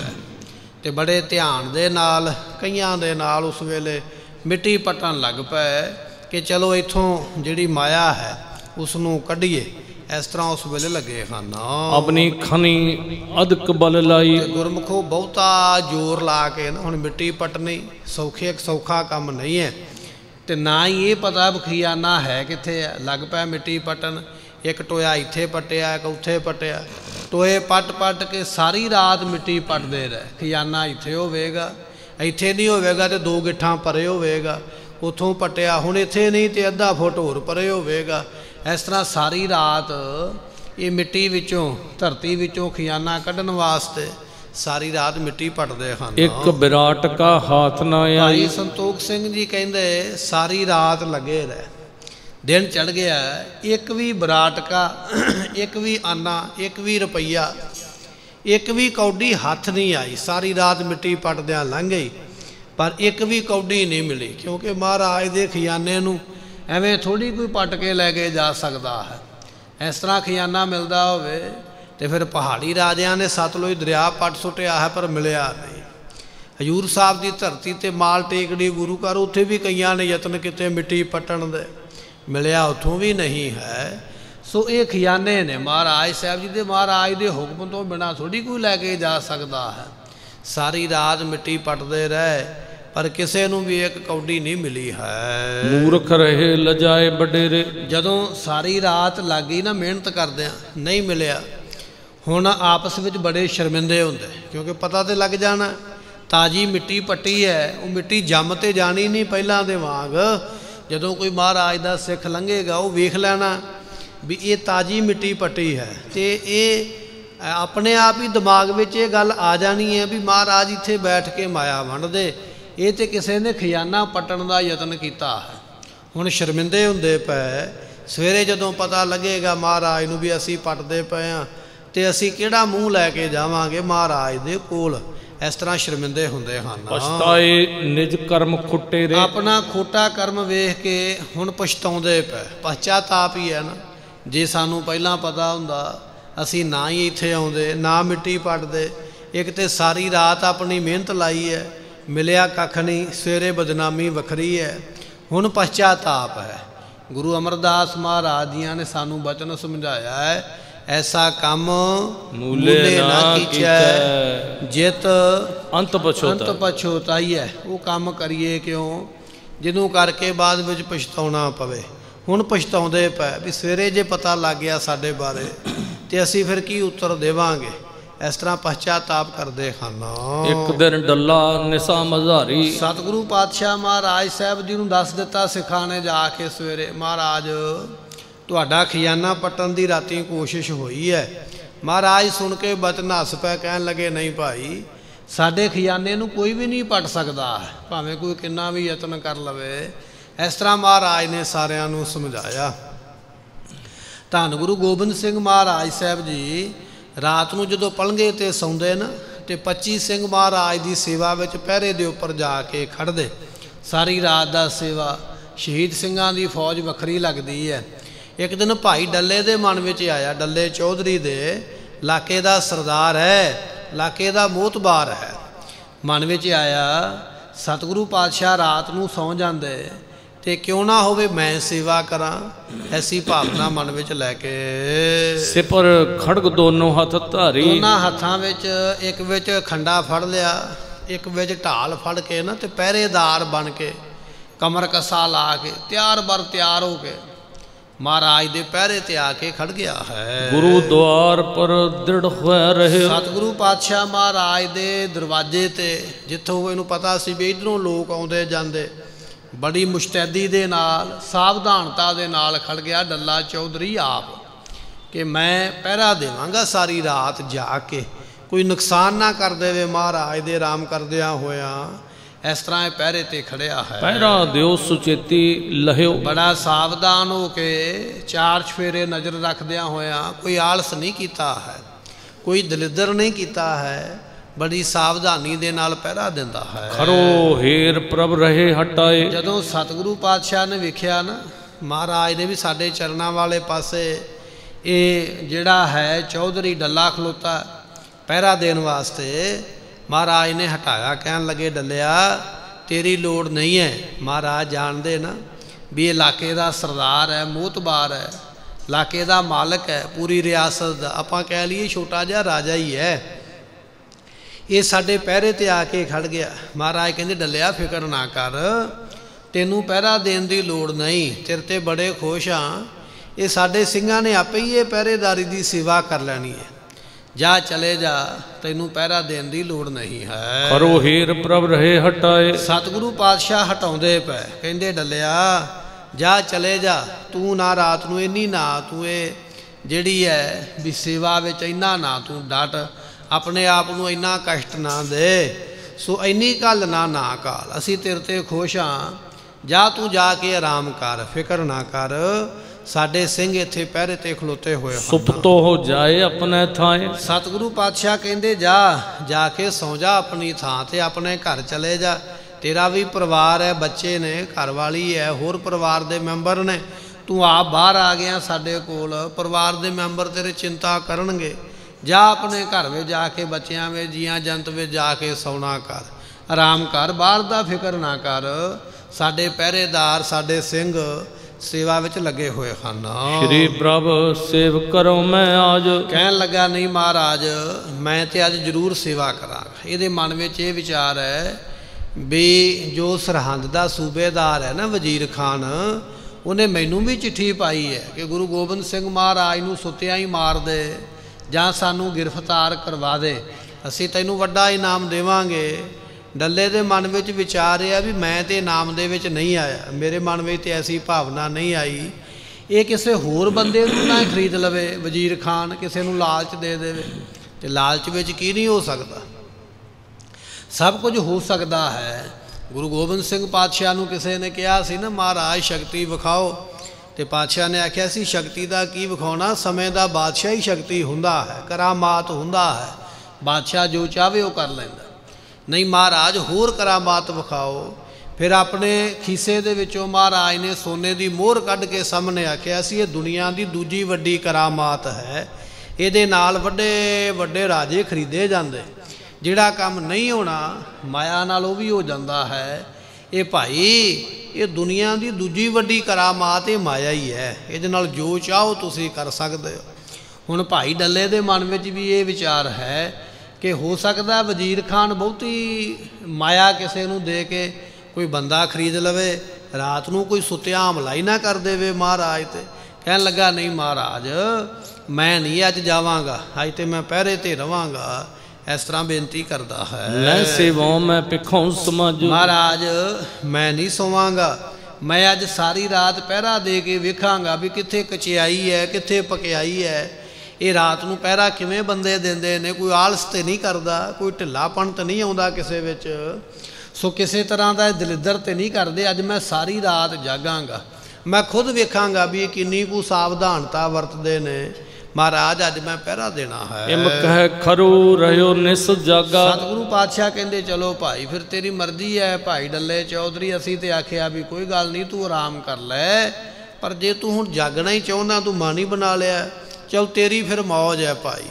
[SPEAKER 1] ਤੇ ਬੜੇ ਧਿਆਨ ਦੇ ਨਾਲ ਕਈਆਂ ਦੇ ਨਾਲ ਉਸ ਵੇਲੇ ਮਿੱਟੀ ਪਟਣ ਲੱਗ ਪਏ ਕਿ ਚਲੋ ਇਥੋਂ ਜਿਹੜੀ ਮਾਇਆ ਹੈ ਉਸ ਨੂੰ ਕੱਢੀਏ। ਇਸ ਤਰ੍ਹਾਂ ਉਸ ਵੇਲੇ ਲੱਗੇ ਹਨ।
[SPEAKER 2] ਆਪਣੀ ਖਣੀ ਅਦਕ ਬਲ ਲਾਈ।
[SPEAKER 1] ਗੁਰਮੁਖੋ ਬਹੁਤਾ ਜ਼ੋਰ ਲਾ ਕੇ ਨਾ ਹੁਣ ਮਿੱਟੀ ਪਟਣੀ ਸੌਖੇ ਸੌਖਾ ਕੰਮ ਨਹੀਂ ਹੈ। ਤੇ ਨਾ ਹੀ ਇਹ ਪਤਾ ਬਖੀਆਨਾ ਹੈ ਕਿੱਥੇ ਹੈ। ਲੱਗ ਪਿਆ ਮਿੱਟੀ ਪਟਣ। ਇੱਕ ਟੋਇਆ ਇੱਥੇ ਪਟਿਆ ਇੱਕ ਉੱਥੇ ਪਟਿਆ। ਟੋਏ ਪੱਟ ਪੱਟ ਕੇ ਸਾਰੀ ਰਾਤ ਮਿੱਟੀ ਪਟਦੇ ਰਹੇ। ਖਜ਼ਾਨਾ ਇੱਥੇ ਹੋਵੇਗਾ ਇੱਥੇ ਨਹੀਂ ਹੋਵੇਗਾ ਤੇ ਦੋ ਗਿੱਠਾਂ ਪਰੇ ਹੋਵੇਗਾ। ਉਥੋਂ ਪਟਿਆ ਹੁਣ ਇੱਥੇ ਨਹੀਂ ਤੇ ਅੱਧਾ ਫੁੱਟ ਹੋਰ ਪਰੇ ਹੋਵੇਗਾ। ਇਸ ਤਰ੍ਹਾਂ ਸਾਰੀ ਰਾਤ ਇਹ ਮਿੱਟੀ ਵਿੱਚੋਂ ਧਰਤੀ ਵਿੱਚੋਂ ਖਜ਼ਾਨਾ ਕੱਢਣ ਵਾਸਤੇ ਸਾਰੀ ਰਾਤ ਮਿੱਟੀ ਪਟਦੇ ਹਨ।
[SPEAKER 2] ਇੱਕ ਵਿਰਾਟ ਕਾ ਹਾਥ ਨਾ
[SPEAKER 1] ਭਾਈ
[SPEAKER 2] ਆਈ।
[SPEAKER 1] ਸੰਤੋਖ ਸਿੰਘ ਜੀ ਕਹਿੰਦੇ ਸਾਰੀ ਰਾਤ ਲੱਗੇ ਰਹੇ। ਦਿਨ ਚੜ ਗਿਆ, ਇੱਕ ਵੀ ਬਰਾਟਕਾ, ਇੱਕ ਵੀ ਆਨਾ, ਇੱਕ ਵੀ ਰੁਪਈਆ, ਇੱਕ ਵੀ ਕੌਡੀ ਹੱਥ ਨਹੀਂ ਆਈ, ਸਾਰੀ ਰਾਤ ਮਿੱਟੀ ਪਟਦਿਆਂ ਲੰਘ ਗਈ, ਪਰ ਇੱਕ ਵੀ ਕੌਡੀ ਨਹੀਂ ਮਿਲੀ, ਕਿਉਂਕਿ ਮਹਾਰਾਜ ਦੇ ਖਜ਼ਾਨੇ ਨੂੰ ਐਵੇਂ ਥੋੜੀ ਕੋਈ ਪਟ ਕੇ ਲੈ ਕੇ ਜਾ ਸਕਦਾ ਹੈ। ਇਸ ਤਰ੍ਹਾਂ ਖਜ਼ਾਨਾ ਮਿਲਦਾ ਹੋਵੇ ਤੇ ਫਿਰ ਪਹਾੜੀ ਰਾਜਿਆਂ ਨੇ ਸਤਲੁਜ ਦਰਿਆ ਪੱਟ ਸੁੱਟਿਆ ਹੈ, ਪਰ ਮਿਲਿਆ ਨਹੀਂ। ਹਜੂਰ ਸਾਹਿਬ ਦੀ ਧਰਤੀ ਤੇ ਮਾਲ ਟੇਕੜੀ ਗੁਰੂ ਘਰ, ਉੱਥੇ ਵੀ ਕਈਆਂ ਨੇ ਯਤਨ ਕੀਤੇ ਮਿੱਟੀ ਪੱਟਣ ਦੇ। ਮਿਲਿਆ ਉੱਥੋਂ ਵੀ ਨਹੀਂ ਹੈ। ਸੋ ਇਹ ਖਜ਼ਾਨੇ ਨੇ ਮਹਾਰਾਜ ਸਾਹਿਬ ਜੀ ਦੇ ਮਹਾਰਾਜ ਦੇ ਹੁਕਮ ਤੋਂ ਬਿਨਾ ਥੋੜੀ ਕੋਈ ਲੈ ਕੇ ਜਾ ਸਕਦਾ ਹੈ। ਸਾਰੀ ਰਾਤ ਮਿੱਟੀ ਪੱਟਦੇ ਰਹੇ ਪਰ ਕਿਸੇ ਨੂੰ ਵੀ ਇੱਕ ਕੌਡੀ ਨਹੀਂ ਮਿਲੀ ਹੈ।
[SPEAKER 2] ਮੂਰਖ ਰਹੇ ਲਜਾਏ ਬਡੇਰੇ
[SPEAKER 1] ਜਦੋਂ ਸਾਰੀ ਰਾਤ ਲੱਗ ਨਾ ਮਿਹਨਤ ਕਰਦਿਆਂ ਨਹੀਂ ਮਿਲਿਆ ਹੁਣ ਆਪਸ ਵਿੱਚ ਬੜੇ ਸ਼ਰਮਿੰਦੇ ਹੁੰਦੇ ਕਿਉਂਕਿ ਪਤਾ ਤੇ ਲੱਗ ਜਾਣਾ ਤਾਜੀ ਮਿੱਟੀ ਪੱਟੀ ਹੈ ਉਹ ਮਿੱਟੀ ਜੰਮ ਤੇ ਜਾਣੀ ਨਹੀਂ ਪਹਿਲਾਂ ਦੇ ਵਾਂਗ। ਜਦੋਂ ਕੋਈ ਮਹਾਰਾਜ ਦਾ ਸਿੱਖ ਲੰਘੇਗਾ, ਉਹ ਵੇਖ ਲੈਣਾ ਵੀ ਇਹ ਤਾਜੀ ਮਿੱਟੀ ਪੱਟੀ ਹੈ। ਤੇ ਇਹ ਆਪਣੇ ਆਪ ਹੀ ਦਿਮਾਗ ਵਿੱਚ ਇਹ ਗੱਲ ਆ ਜਾਣੀ ਹੈ ਵੀ ਮਹਾਰਾਜ ਇੱਥੇ ਬੈਠ ਕੇ ਮਾਇਆ ਵੰਡਦੇ। ਇਹ ਤੇ ਕਿਸੇ ਨੇ ਖਜ਼ਾਨਾ ਪਟਣ ਦਾ ਯਤਨ ਕੀਤਾ। ਹੈ ਹੁਣ ਸ਼ਰਮਿੰਦੇ ਹੁੰਦੇ ਪਏ, ਸਵੇਰੇ ਜਦੋਂ ਪਤਾ ਲੱਗੇਗਾ ਮਹਾਰਾਜ ਨੂੰ ਵੀ ਅਸੀਂ ਪਟਦੇ ਪਏ ਆ, ਤੇ ਅਸੀਂ ਕਿਹੜਾ ਮੂੰਹ ਲੈ ਕੇ ਜਾਵਾਂਗੇ ਮਹਾਰਾਜ ਦੇ ਕੋਲ? ਇਸ ਤਰ੍ਹਾਂ ਸ਼ਰਮਿੰਦੇ ਹੁੰਦੇ ਹਨ।
[SPEAKER 2] ਪਛਤਾਏ ਨਿਜ ਕਰਮ ਖੁੱਟੇ ਰੇ
[SPEAKER 1] ਆਪਣਾ ਖੋਟਾ ਕਰਮ ਵੇਖ ਕੇ ਹੁਣ ਪਛਤਾਉਂਦੇ ਪਏ। ਪਛਤਾਤਾਪ ਹੀ ਹੈ ਨਾ। ਜੇ ਸਾਨੂੰ ਪਹਿਲਾਂ ਪਤਾ ਹੁੰਦਾ ਅਸੀਂ ਨਾ ਹੀ ਇੱਥੇ ਆਉਂਦੇ ਨਾ ਮਿੱਟੀ ਪੱਟਦੇ। ਇੱਕ ਤੇ ਸਾਰੀ ਰਾਤ ਆਪਣੀ ਮਿਹਨਤ ਲਾਈ ਹੈ ਮਿਲਿਆ ਕੱਖ ਨਹੀਂ ਸਵੇਰੇ ਬਦਨਾਮੀ ਵੱਖਰੀ ਹੈ। ਹੁਣ ਪਛਤਾਤਾਪ ਹੈ। ਗੁਰੂ ਅਮਰਦਾਸ ਮਹਾਰਾਜ ਜੀਆਂ ਨੇ ਸਾਨੂੰ ਬਚਨ ਸਮਝਾਇਆ ਹੈ ਐਸਾ ਕੰਮ
[SPEAKER 2] ਮੂਲੇ ਨਾ ਕੀਚੈ
[SPEAKER 1] ਜਿਤ
[SPEAKER 2] ਅੰਤ
[SPEAKER 1] ਅੰਤ
[SPEAKER 2] ਪਛੋਤਾ
[SPEAKER 1] ਪਛੋਤਾਈ ਹੈ ਉਹ ਕੰਮ ਕਰੀਏ ਕਿਉਂ? ਜਿਹਨੂੰ ਕਰਕੇ ਬਾਅਦ ਵਿੱਚ ਪਛਤਾਉਣਾ ਪਵੇ। ਹੁਣ ਪਛਤਾਉਂਦੇ ਪਏ ਵੀ ਸਵੇਰੇ ਜੇ ਪਤਾ ਲੱਗ ਗਿਆ ਸਾਡੇ ਬਾਰੇ ਤੇ ਅਸੀਂ ਫਿਰ ਕੀ ਉੱਤਰ ਦੇਵਾਂਗੇ? ਇਸ ਤਰ੍ਹਾਂ ਪਛਤਾਤਾਪ ਕਰਦੇ ਹਨ
[SPEAKER 2] ਇੱਕ ਦਿਨ ਡੱਲਾ ਨਿਸਾ ਮਜ਼ਾਰੀ।
[SPEAKER 1] ਸਤਿਗੁਰੂ ਪਾਤਸ਼ਾਹ ਮਹਾਰਾਜ ਸਾਹਿਬ ਜੀ ਨੂੰ ਦੱਸ ਦਿੱਤਾ ਸਿੱਖਾਂ ਨੇ ਜਾ ਕੇ ਸਵੇਰੇ ਮਹਾਰਾਜ ਤੁਹਾਡਾ ਖਜ਼ਾਨਾ ਪਟਣ ਦੀ ਰਾਤੀ ਕੋਸ਼ਿਸ਼ ਹੋਈ ਹੈ। ਮਹਾਰਾਜ ਸੁਣ ਕੇ ਬਚਨ ਹੱਸ ਪੈ, ਕਹਿਣ ਲੱਗੇ, ਨਹੀਂ ਭਾਈ, ਸਾਡੇ ਖਜ਼ਾਨੇ ਨੂੰ ਕੋਈ ਵੀ ਨਹੀਂ ਪਟ ਸਕਦਾ। ਭਾਵੇਂ ਕੋਈ ਕਿੰਨਾ ਵੀ ਯਤਨ ਕਰ ਲਵੇ। ਇਸ ਤਰ੍ਹਾਂ ਮਹਾਰਾਜ ਨੇ ਸਾਰਿਆਂ ਨੂੰ ਸਮਝਾਇਆ। ਧੰਨ ਗੁਰੂ ਗੋਬਿੰਦ ਸਿੰਘ ਮਹਾਰਾਜ ਸਾਹਿਬ ਜੀ, ਰਾਤ ਨੂੰ ਜਦੋਂ ਪਲੰਘੇ ਤੇ ਸੌਂਦੇ ਨਾ, ਤੇ 25 ਸਿੰਘ ਮਹਾਰਾਜ ਦੀ ਸੇਵਾ ਵਿੱਚ ਪਹਿਰੇ ਦੇ ਉੱਪਰ ਜਾ ਕੇ ਖੜਦੇ ਸਾਰੀ ਰਾਤ ਦਾ ਸੇਵਾ, ਸ਼ਹੀਦ ਸਿੰਘਾਂ ਦੀ ਫੌਜ ਵੱਖਰੀ ਲੱਗਦੀ ਹੈ। ਇੱਕ ਦਿਨ ਭਾਈ ਡੱਲੇ ਦੇ ਮਨ ਵਿੱਚ ਆਇਆ ਡੱਲੇ ਚੌਧਰੀ ਦੇ ਇਲਾਕੇ ਦਾ ਸਰਦਾਰ ਹੈ ਇਲਾਕੇ ਦਾ ਮੋਤਬਾਰ ਹੈ। ਮਨ ਵਿੱਚ ਆਇਆ ਸਤਿਗੁਰੂ ਪਾਤਸ਼ਾਹ ਰਾਤ ਨੂੰ ਸੌਂ ਜਾਂਦੇ ਤੇ ਕਿਉਂ ਨਾ ਹੋਵੇ ਮੈਂ ਸੇਵਾ ਕਰਾਂ ਐਸੀ ਭਾਵਨਾ ਮਨ ਵਿੱਚ ਲੈ ਕੇ।
[SPEAKER 2] ਸਿਪਰ ਖੜਗ ਦੋਨੋਂ ਹੱਥ ਧਾਰੀ।
[SPEAKER 1] ਦੋਨਾਂ ਹੱਥਾਂ ਵਿੱਚ ਇੱਕ ਵਿੱਚ ਖੰਡਾ ਫੜ ਲਿਆ ਇੱਕ ਵਿੱਚ ਢਾਲ ਫੜ ਕੇ ਨਾ ਤੇ ਪਹਿਰੇਦਾਰ ਬਣ ਕੇ ਕਮਰ ਕਸਾ ਲਾ ਕੇ ਤਿਆਰ ਬਰ ਤਿਆਰ ਹੋ ਕੇ ਮਹਾਰਾਜ ਦੇ ਪਹਿਰੇ ਤੇ ਆ ਕੇ ਖੜ ਗਿਆ ਹੈ।
[SPEAKER 2] ਗੁਰੂ ਦੁਆਰ ਪਰ ਦ੍ਰਿੜ ਹੋਇਆ ਰਹੇ।
[SPEAKER 1] ਸਤਿਗੁਰੂ ਪਾਤਸ਼ਾਹ ਮਹਾਰਾਜ ਦੇ ਦਰਵਾਜ਼ੇ ਤੇ ਜਿੱਥੋਂ ਇਹਨੂੰ ਪਤਾ ਸੀ ਵੀ ਇਧਰੋਂ ਲੋਕ ਆਉਂਦੇ ਜਾਂਦੇ ਬੜੀ ਮੁਸ਼ਤੈਦੀ ਦੇ ਨਾਲ ਸਾਵਧਾਨਤਾ ਦੇ ਨਾਲ ਖੜ ਗਿਆ ਡੱਲਾ ਚੌਧਰੀ ਆਪ ਕਿ ਮੈਂ ਪਹਿਰਾ ਦੇਵਾਂਗਾ ਸਾਰੀ ਰਾਤ ਜਾ ਕੇ ਕੋਈ ਨੁਕਸਾਨ ਨਾ ਕਰ ਦੇਵੇ ਮਹਾਰਾਜ ਦੇ ਆਰਾਮ ਕਰਦਿਆਂ ਹੋਇਆਂ। ਇਸ ਤਰ੍ਹਾਂ ਇਹ ਪਹਿਰੇ ਤੇ ਖੜਿਆ ਹੈ।
[SPEAKER 2] ਪਹਿਰਾ ਦਿਓ ਸੁਚੇਤੀ ਲਹਿਓ।
[SPEAKER 1] ਬੜਾ ਸਾਵਧਾਨ ਹੋ ਕੇ ਚਾਰ ਚਫੇਰੇ ਨਜ਼ਰ ਰੱਖਦਿਆਂ ਹੋਇਆਂ ਕੋਈ ਆਲਸ ਨਹੀਂ ਕੀਤਾ ਹੈ ਕੋਈ ਦਲਿੱਦਰ ਨਹੀਂ ਕੀਤਾ ਹੈ ਬੜੀ ਸਾਵਧਾਨੀ ਦੇ ਨਾਲ ਪਹਿਰਾ ਦਿੰਦਾ ਹੈ।
[SPEAKER 2] ਖਰੋ ਹੀਰ ਪ੍ਰਭ ਰਹੇ ਹਟਾਏ।
[SPEAKER 1] ਜਦੋਂ ਸਤਿਗੁਰੂ ਪਾਤਸ਼ਾਹ ਨੇ ਵੇਖਿਆ ਨਾ ਮਹਾਰਾਜ ਨੇ ਵੀ ਸਾਡੇ ਚਰਨਾਂ ਵਾਲੇ ਪਾਸੇ ਇਹ ਜਿਹੜਾ ਹੈ ਚੌਧਰੀ ਡੱਲਾ ਖਲੋਤਾ ਪਹਿਰਾ ਦੇਣ ਵਾਸਤੇ ਮਹਾਰਾਜ ਨੇ ਹਟਾਇਆ, ਕਹਿਣ ਲੱਗੇ, ਡੱਲਿਆ, ਤੇਰੀ ਲੋੜ ਨਹੀਂ ਹੈ ਮਹਾਰਾਜ ਜਾਣਦੇ ਨਾ ਵੀ ਇਲਾਕੇ ਦਾ ਸਰਦਾਰ ਹੈ ਮੋਤਬਾਰ ਹੈ ਇਲਾਕੇ ਦਾ ਮਾਲਕ ਹੈ ਪੂਰੀ ਰਿਆਸਤ ਦਾ। ਆਪਾਂ ਕਹਿ ਲਈਏ ਛੋਟਾ ਜਿਹਾ ਰਾਜਾ ਹੀ ਹੈ ਇਹ ਸਾਡੇ ਪਹਿਰੇ ਤੇ ਆ ਕੇ ਖੜ ਗਿਆ। ਮਹਾਰਾਜ ਕਹਿੰਦੇ, ਡੱਲਿਆ, ਫਿਕਰ ਨਾ ਕਰ। ਤੈਨੂੰ ਪਹਿਰਾ ਦੇਣ ਦੀ ਲੋੜ ਨਹੀਂ। ਤੇਰੇ ਤੇ ਬੜੇ ਖੁਸ਼ ਹਾਂ ਇਹ ਸਾਡੇ ਸਿੰਘਾਂ ਨੇ ਆਪੇ ਹੀ ਇਹ ਪਹਿਰੇਦਾਰੀ ਦੀ ਸੇਵਾ ਕਰ ਲੈਣੀ ਹੈ ਜਾ ਚਲੇ ਜਾ ਤੈਨੂੰ ਪਹਿਰਾ ਦੇਣ ਦੀ ਲੋੜ ਨਹੀਂ ਹੈ।
[SPEAKER 2] ਕਰੋ ਹੀਰ ਪ੍ਰਭ ਰਹੇ ਹਟਾਏ।
[SPEAKER 1] ਸਤਿਗੁਰੂ ਪਾਤਸ਼ਾਹ ਹਟਾਉਂਦੇ ਪਏ ਕਹਿੰਦੇ ਡੱਲਿਆ ਜਾ ਚਲੇ ਜਾ ਤੂੰ ਨਾ ਰਾਤ ਨੂੰ ਇੰਨੀ ਨਾ ਤੂੰ ਇਹ ਜਿਹੜੀ ਹੈ ਵੀ ਸੇਵਾ ਵਿੱਚ ਇੰਨਾ ਨਾ ਤੂੰ ਡਟ ਆਪਣੇ ਆਪ ਨੂੰ ਇੰਨਾ ਕਸ਼ਟ ਨਾ ਦੇ ਸੋ ਇੰਨੀ ਗੱਲ ਨਾ ਨਾ ਕਾਲ ਅਸੀਂ ਤੇਰੇ ਤੇ ਖੁਸ਼ ਹਾਂ। ਜਾ ਤੂੰ ਜਾ ਕੇ ਆਰਾਮ ਕਰ ਫਿਕਰ ਨਾ ਕਰ। ਸਾਡੇ ਸਿੰਘ ਇੱਥੇ ਪਹਿਰੇ ਤੇ ਖਲੋਤੇ ਹੋਏ ਹਨ।
[SPEAKER 2] ਸੁਪਤੋ ਹੋ ਜਾਏ ਆਪਣੇ ਥਾਏ
[SPEAKER 1] ਸਤਿਗੁਰੂ ਪਾਤਸ਼ਾਹ ਕਹਿੰਦੇ ਜਾ ਜਾ ਕੇ ਸੌ ਜਾ ਆਪਣੀ ਥਾਂ ਤੇ ਆਪਣੇ ਘਰ ਚਲੇ ਜਾ। ਤੇਰਾ ਵੀ ਪਰਿਵਾਰ ਹੈ ਬੱਚੇ ਨੇ ਘਰ ਵਾਲੀ ਹੈ ਹੋਰ ਪਰਿਵਾਰ ਦੇ ਮੈਂਬਰ ਨੇ। ਤੂੰ ਆਪ ਬਾਹਰ ਆ ਗਿਆ ਸਾਡੇ ਕੋਲ ਪਰਿਵਾਰ ਦੇ ਮੈਂਬਰ ਤੇਰੇ ਚਿੰਤਾ ਕਰਨਗੇ। ਜਾ ਆਪਣੇ ਘਰ ਵਿੱਚ ਜਾ ਕੇ ਬੱਚਿਆਂ ਵਿੱਚ ਜੀਆਂ ਜੰਤ ਵਿੱਚ ਜਾ ਕੇ ਸੌਣਾ ਕਰ। ਆਰਾਮ ਕਰ ਬਾਹਰ ਦਾ ਫਿਕਰ ਨਾ ਕਰ। ਸਾਡੇ ਪਹਿਰੇਦਾਰ ਸਾਡੇ ਸਿੰਘ ਸੇਵਾ ਵਿੱਚ ਲੱਗੇ ਹੋਏ ਹਨ।
[SPEAKER 2] ਸ਼੍ਰੀ ਪ੍ਰਭ ਸੇਵ ਕਰੋ ਮੈਂ ਆਜ।
[SPEAKER 1] ਕਹਿਣ ਲੱਗਾ ਨਹੀਂ ਮਹਾਰਾਜ ਮੈਂ ਤੇ ਅੱਜ ਜ਼ਰੂਰ ਸੇਵਾ ਕਰਾਂਗਾ। ਇਹਦੇ ਮਨ ਵਿੱਚ ਇਹ ਵਿਚਾਰ ਹੈ ਵੀ ਜੋ ਸਰਹੰਦ ਦਾ ਸੂਬੇਦਾਰ ਹੈ ਨਾ ਵਜ਼ੀਰ ਖਾਨ ਉਹਨੇ ਮੈਨੂੰ ਵੀ ਚਿੱਠੀ ਪਾਈ ਹੈ ਕਿ ਗੁਰੂ ਗੋਬਿੰਦ ਸਿੰਘ ਮਹਾਰਾਜ ਨੂੰ ਸੁੱਤਿਆਂ ਹੀ ਮਾਰ ਦੇ ਜਾਂ ਸਾਨੂੰ ਗ੍ਰਿਫਤਾਰ ਕਰਵਾ ਦੇ। ਅਸੀਂ ਤੈਨੂੰ ਵੱਡਾ ਇਨਾਮ ਦੇਵਾਂਗੇ। ਡੱਲੇ ਦੇ ਮਨ ਵਿੱਚ ਵਿਚਾਰ ਇਹ ਆ ਵੀ ਮੈਂ ਤੇ ਨਾਮ ਦੇ ਵਿੱਚ ਨਹੀਂ ਆਇਆ। ਮੇਰੇ ਮਨ ਵਿੱਚ ਤੇ ਐਸੀ ਭਾਵਨਾ ਨਹੀਂ ਆਈ। ਇਹ ਕਿਸੇ ਹੋਰ ਬੰਦੇ ਨੂੰ ਨਾ ਖਰੀਦ ਲਵੇ, ਵਜ਼ੀਰ ਖਾਨ ਕਿਸੇ ਨੂੰ ਲਾਲਚ ਦੇ ਦੇਵੇ। ਤੇ ਲਾਲਚ ਵਿੱਚ ਕੀ ਨਹੀਂ ਹੋ ਸਕਦਾ? ਸਭ ਕੁਝ ਹੋ ਸਕਦਾ ਹੈ। ਗੁਰੂ ਗੋਬਿੰਦ ਸਿੰਘ ਪਾਤਸ਼ਾਹ ਨੂੰ ਕਿਸੇ ਨੇ ਕਿਹਾ ਸੀ ਨਾ, ਮਹਾਰਾਜ, ਸ਼ਕਤੀ ਵਿਖਾਓ। ਤੇ ਪਾਤਸ਼ਾਹ ਨੇ ਆਖਿਆ ਸੀ, ਸ਼ਕਤੀ ਦਾ ਕੀ ਵਿਖਾਉਣਾ? ਸਮੇਂ ਦਾ ਬਾਦਸ਼ਾਹ ਹੀ ਸ਼ਕਤੀ ਹੁੰਦਾ ਹੈ, ਕਰਾਮਾਤ ਹੁੰਦਾ ਹੈ। ਬਾਦਸ਼ਾਹ ਜੋ ਚਾਹਵੇ ਉਹ ਕਰ ਲੈਂਦਾ ਨਹੀਂ ਮਹਾਰਾਜ, ਹੋਰ ਕਰਾਮਾਤ ਵਿਖਾਓ। ਫਿਰ ਆਪਣੇ ਖੀਸੇ ਦੇ ਵਿੱਚੋਂ ਮਹਾਰਾਜ ਨੇ ਸੋਨੇ ਦੀ ਮੋਹਰ ਕੱਢ ਕੇ ਸਾਹਮਣੇ ਆਖਿਆ ਸੀ ਇਹ ਦੁਨੀਆ ਦੀ ਦੂਜੀ ਵੱਡੀ ਕਰਾਮਾਤ ਹੈ। ਇਹਦੇ ਨਾਲ ਵੱਡੇ ਵੱਡੇ ਰਾਜੇ ਖਰੀਦੇ ਜਾਂਦੇ। ਜਿਹੜਾ ਕੰਮ ਨਹੀਂ ਹੋਣਾ, ਮਾਇਆ ਨਾਲ ਉਹ ਵੀ ਹੋ ਜਾਂਦਾ ਹੈ। ਇਹ ਭਾਈ, ਇਹ ਦੁਨੀਆ ਦੀ ਦੂਜੀ ਵੱਡੀ ਕਰਾਮਾਤ ਇਹ ਮਾਇਆ ਹੀ ਹੈ। ਇਹਦੇ ਨਾਲ ਜੋ ਚਾਹੋ ਤੁਸੀਂ ਕਰ ਸਕਦੇ ਹੋ। ਹੁਣ ਭਾਈ ਡੱਲੇ ਦੇ ਮਨ ਵਿੱਚ ਵੀ ਇਹ ਵਿਚਾਰ ਹੈ ਕਿ ਹੋ ਸਕਦਾ ਵਜ਼ੀਰ ਖਾਨ ਬਹੁਤੀ ਮਾਇਆ ਕਿਸੇ ਨੂੰ ਦੇ ਕੇ ਕੋਈ ਬੰਦਾ ਖਰੀਦ ਲਵੇ ਰਾਤ ਨੂੰ ਕੋਈ ਸੁੱਤਿਆ ਹਮਲਾ ਹੀ ਨਾ ਕਰ ਦੇਵੇ ਮਹਾਰਾਜ ਤੇ। ਕਹਿਣ ਲੱਗਾ ਨਹੀਂ ਮਹਾਰਾਜ ਮੈਂ ਨਹੀਂ ਅੱਜ ਜਾਵਾਂਗਾ ਅੱਜ ਤੇ ਮੈਂ ਪਹਿਰੇ ਤੇ ਰਵਾਂਗਾ ਇਸ ਤਰ੍ਹਾਂ ਬੇਨਤੀ ਕਰਦਾ ਹੈ।
[SPEAKER 2] ਲੈ ਸੇਵਾਂ ਮੈਂ ਪਿਖੋਂ ਸਮਝ
[SPEAKER 1] ਮਹਾਰਾਜ ਮੈਂ ਨਹੀਂ ਸੋਵਾਂਗਾ ਮੈਂ ਅੱਜ ਸਾਰੀ ਰਾਤ ਪਹਿਰਾ ਦੇ ਕੇ ਵੇਖਾਂਗਾ ਵੀ ਕਿੱਥੇ ਕਚਿਆਈ ਹੈ ਕਿੱਥੇ ਪਕਿਆਈ ਹੈ। ਇਹ ਰਾਤ ਨੂੰ ਪਹਿਰਾ ਕਿਵੇਂ ਬੰਦੇ ਦਿੰਦੇ ਨੇ? ਕੋਈ ਆਲਸ ਤੇ ਨਹੀਂ ਕਰਦਾ ਕੋਈ ਢਿੱਲਾਪਣ ਤੇ ਨਹੀਂ ਆਉਂਦਾ ਕਿਸੇ ਵਿੱਚ। ਸੋ ਕਿਸੇ ਤਰ੍ਹਾਂ ਦਾ ਇਹ ਦਲਿੱਦਰ ਤੇ ਨਹੀਂ ਕਰਦੇ। ਅੱਜ ਮੈਂ ਸਾਰੀ ਰਾਤ ਜਾਗਾਂਗਾ। ਮੈਂ ਖੁਦ ਵੇਖਾਂਗਾ ਵੀ ਇਹ ਕਿੰਨੀ ਕੁ ਸਾਵਧਾਨਤਾ ਵਰਤਦੇ ਨੇ। ਮਹਾਰਾਜ ਅੱਜ ਮੈਂ ਪਹਿਰਾ ਦੇਣਾ ਹੈ।
[SPEAKER 2] ਇਮ ਕਹਿ ਖਰੂ ਰਹਿਓ ਨਿਸ ਜਾਗਾ।
[SPEAKER 1] ਸਤਿਗੁਰੂ ਪਾਤਸ਼ਾਹ ਕਹਿੰਦੇ ਚਲੋ ਭਾਈ ਫਿਰ ਤੇਰੀ ਮਰਜ਼ੀ ਹੈ ਭਾਈ ਡੱਲੇ ਚੌਧਰੀ ਅਸੀਂ ਤੇ ਆਖਿਆ ਵੀ ਕੋਈ ਗੱਲ ਨਹੀਂ ਤੂੰ ਆਰਾਮ ਕਰ ਲੈ। ਪਰ ਜੇ ਤੂੰ ਹੁਣ ਜਾਗਣਾ ਹੀ ਚਾਹੁੰਦਾ ਤੂੰ ਮਨ ਬਣਾ ਲਿਆ। ਚਲ ਤੇਰੀ ਫਿਰ ਮੌਜ ਹੈ ਭਾਈ।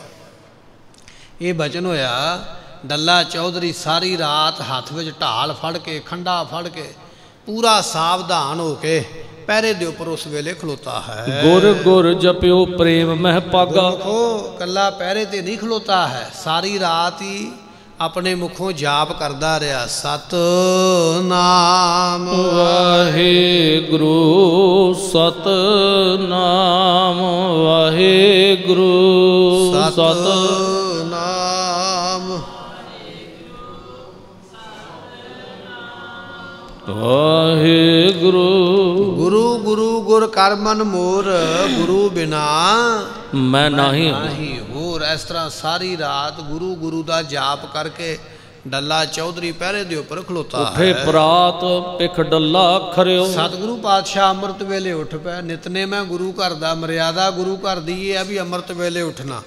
[SPEAKER 1] ਇਹ ਬਚਨ ਹੋਇਆ ਡੱਲਾ ਚੌਧਰੀ ਸਾਰੀ ਰਾਤ ਹੱਥ ਵਿੱਚ ਢਾਲ ਫੜ ਕੇ ਖੰਡਾ ਫੜ ਕੇ ਪੂਰਾ ਸਾਵਧਾਨ ਹੋ ਕੇ ਪਹਿਰੇ ਦੇ ਉੱਪਰ ਉਸ ਵੇਲੇ ਖਲੋਤਾ ਹੈ।
[SPEAKER 2] ਗੁਰ ਗੁਰ ਜਪਿਓ ਪ੍ਰੇਮ ਮਹਿ ਪਾਗਾ।
[SPEAKER 1] ਗੁਰਮੁਖੋ ਕੱਲਾ ਪਹਿਰੇ ਤੇ ਨਹੀਂ ਖਲੋਤਾ ਹੈ ਸਾਰੀ ਰਾਤ ਹੀ ਆਪਣੇ ਮੁਖੋਂ ਜਾਪ ਕਰਦਾ ਰਿਹਾ ਸਤ ਨਾਮ
[SPEAKER 2] ਵਾਹਿਗੁਰੂ ਸਤ ਨਾਮ ਵਾਹਿਗੁਰੂ
[SPEAKER 1] ਸਤ
[SPEAKER 2] ਵਾਹਿਗੁਰੂ।
[SPEAKER 1] ਗੁਰੂ ਗੁਰੂ ਗੁਰ ਕਰ ਮਨ ਮੋਰ ਗੁਰੂ ਬਿਨਾ
[SPEAKER 2] ਮੈਂ ਨਹੀਂ
[SPEAKER 1] ਨਹੀਂ ਹੋਰ। ਇਸ ਤਰ੍ਹਾਂ ਸਾਰੀ ਰਾਤ ਗੁਰੂ ਗੁਰੂ ਦਾ ਜਾਪ ਕਰਕੇ ਡੱਲਾ ਚੌਧਰੀ ਪਹਿਰੇ ਦੇ ਉੱਪਰ ਖਲੋਤਾ
[SPEAKER 2] ਉਠੇ
[SPEAKER 1] ਹੈ।
[SPEAKER 2] ਪ੍ਰਾਤ ਪਿਖ ਡੱਲਾ ਖਰਿਓ।
[SPEAKER 1] ਸਤਿਗੁਰੂ ਪਾਤਸ਼ਾਹ ਅੰਮ੍ਰਿਤ ਵੇਲੇ ਉੱਠ ਪਿਆ ਨਿਤਨੇ ਮੈਂ ਗੁਰੂ ਘਰ ਦਾ ਮਰਿਆਦਾ ਗੁਰੂ ਘਰ ਦੀ ਇਹ ਹੈ ਵੀ ਅੰਮ੍ਰਿਤ ਵੇਲੇ ਉੱਠਣਾ।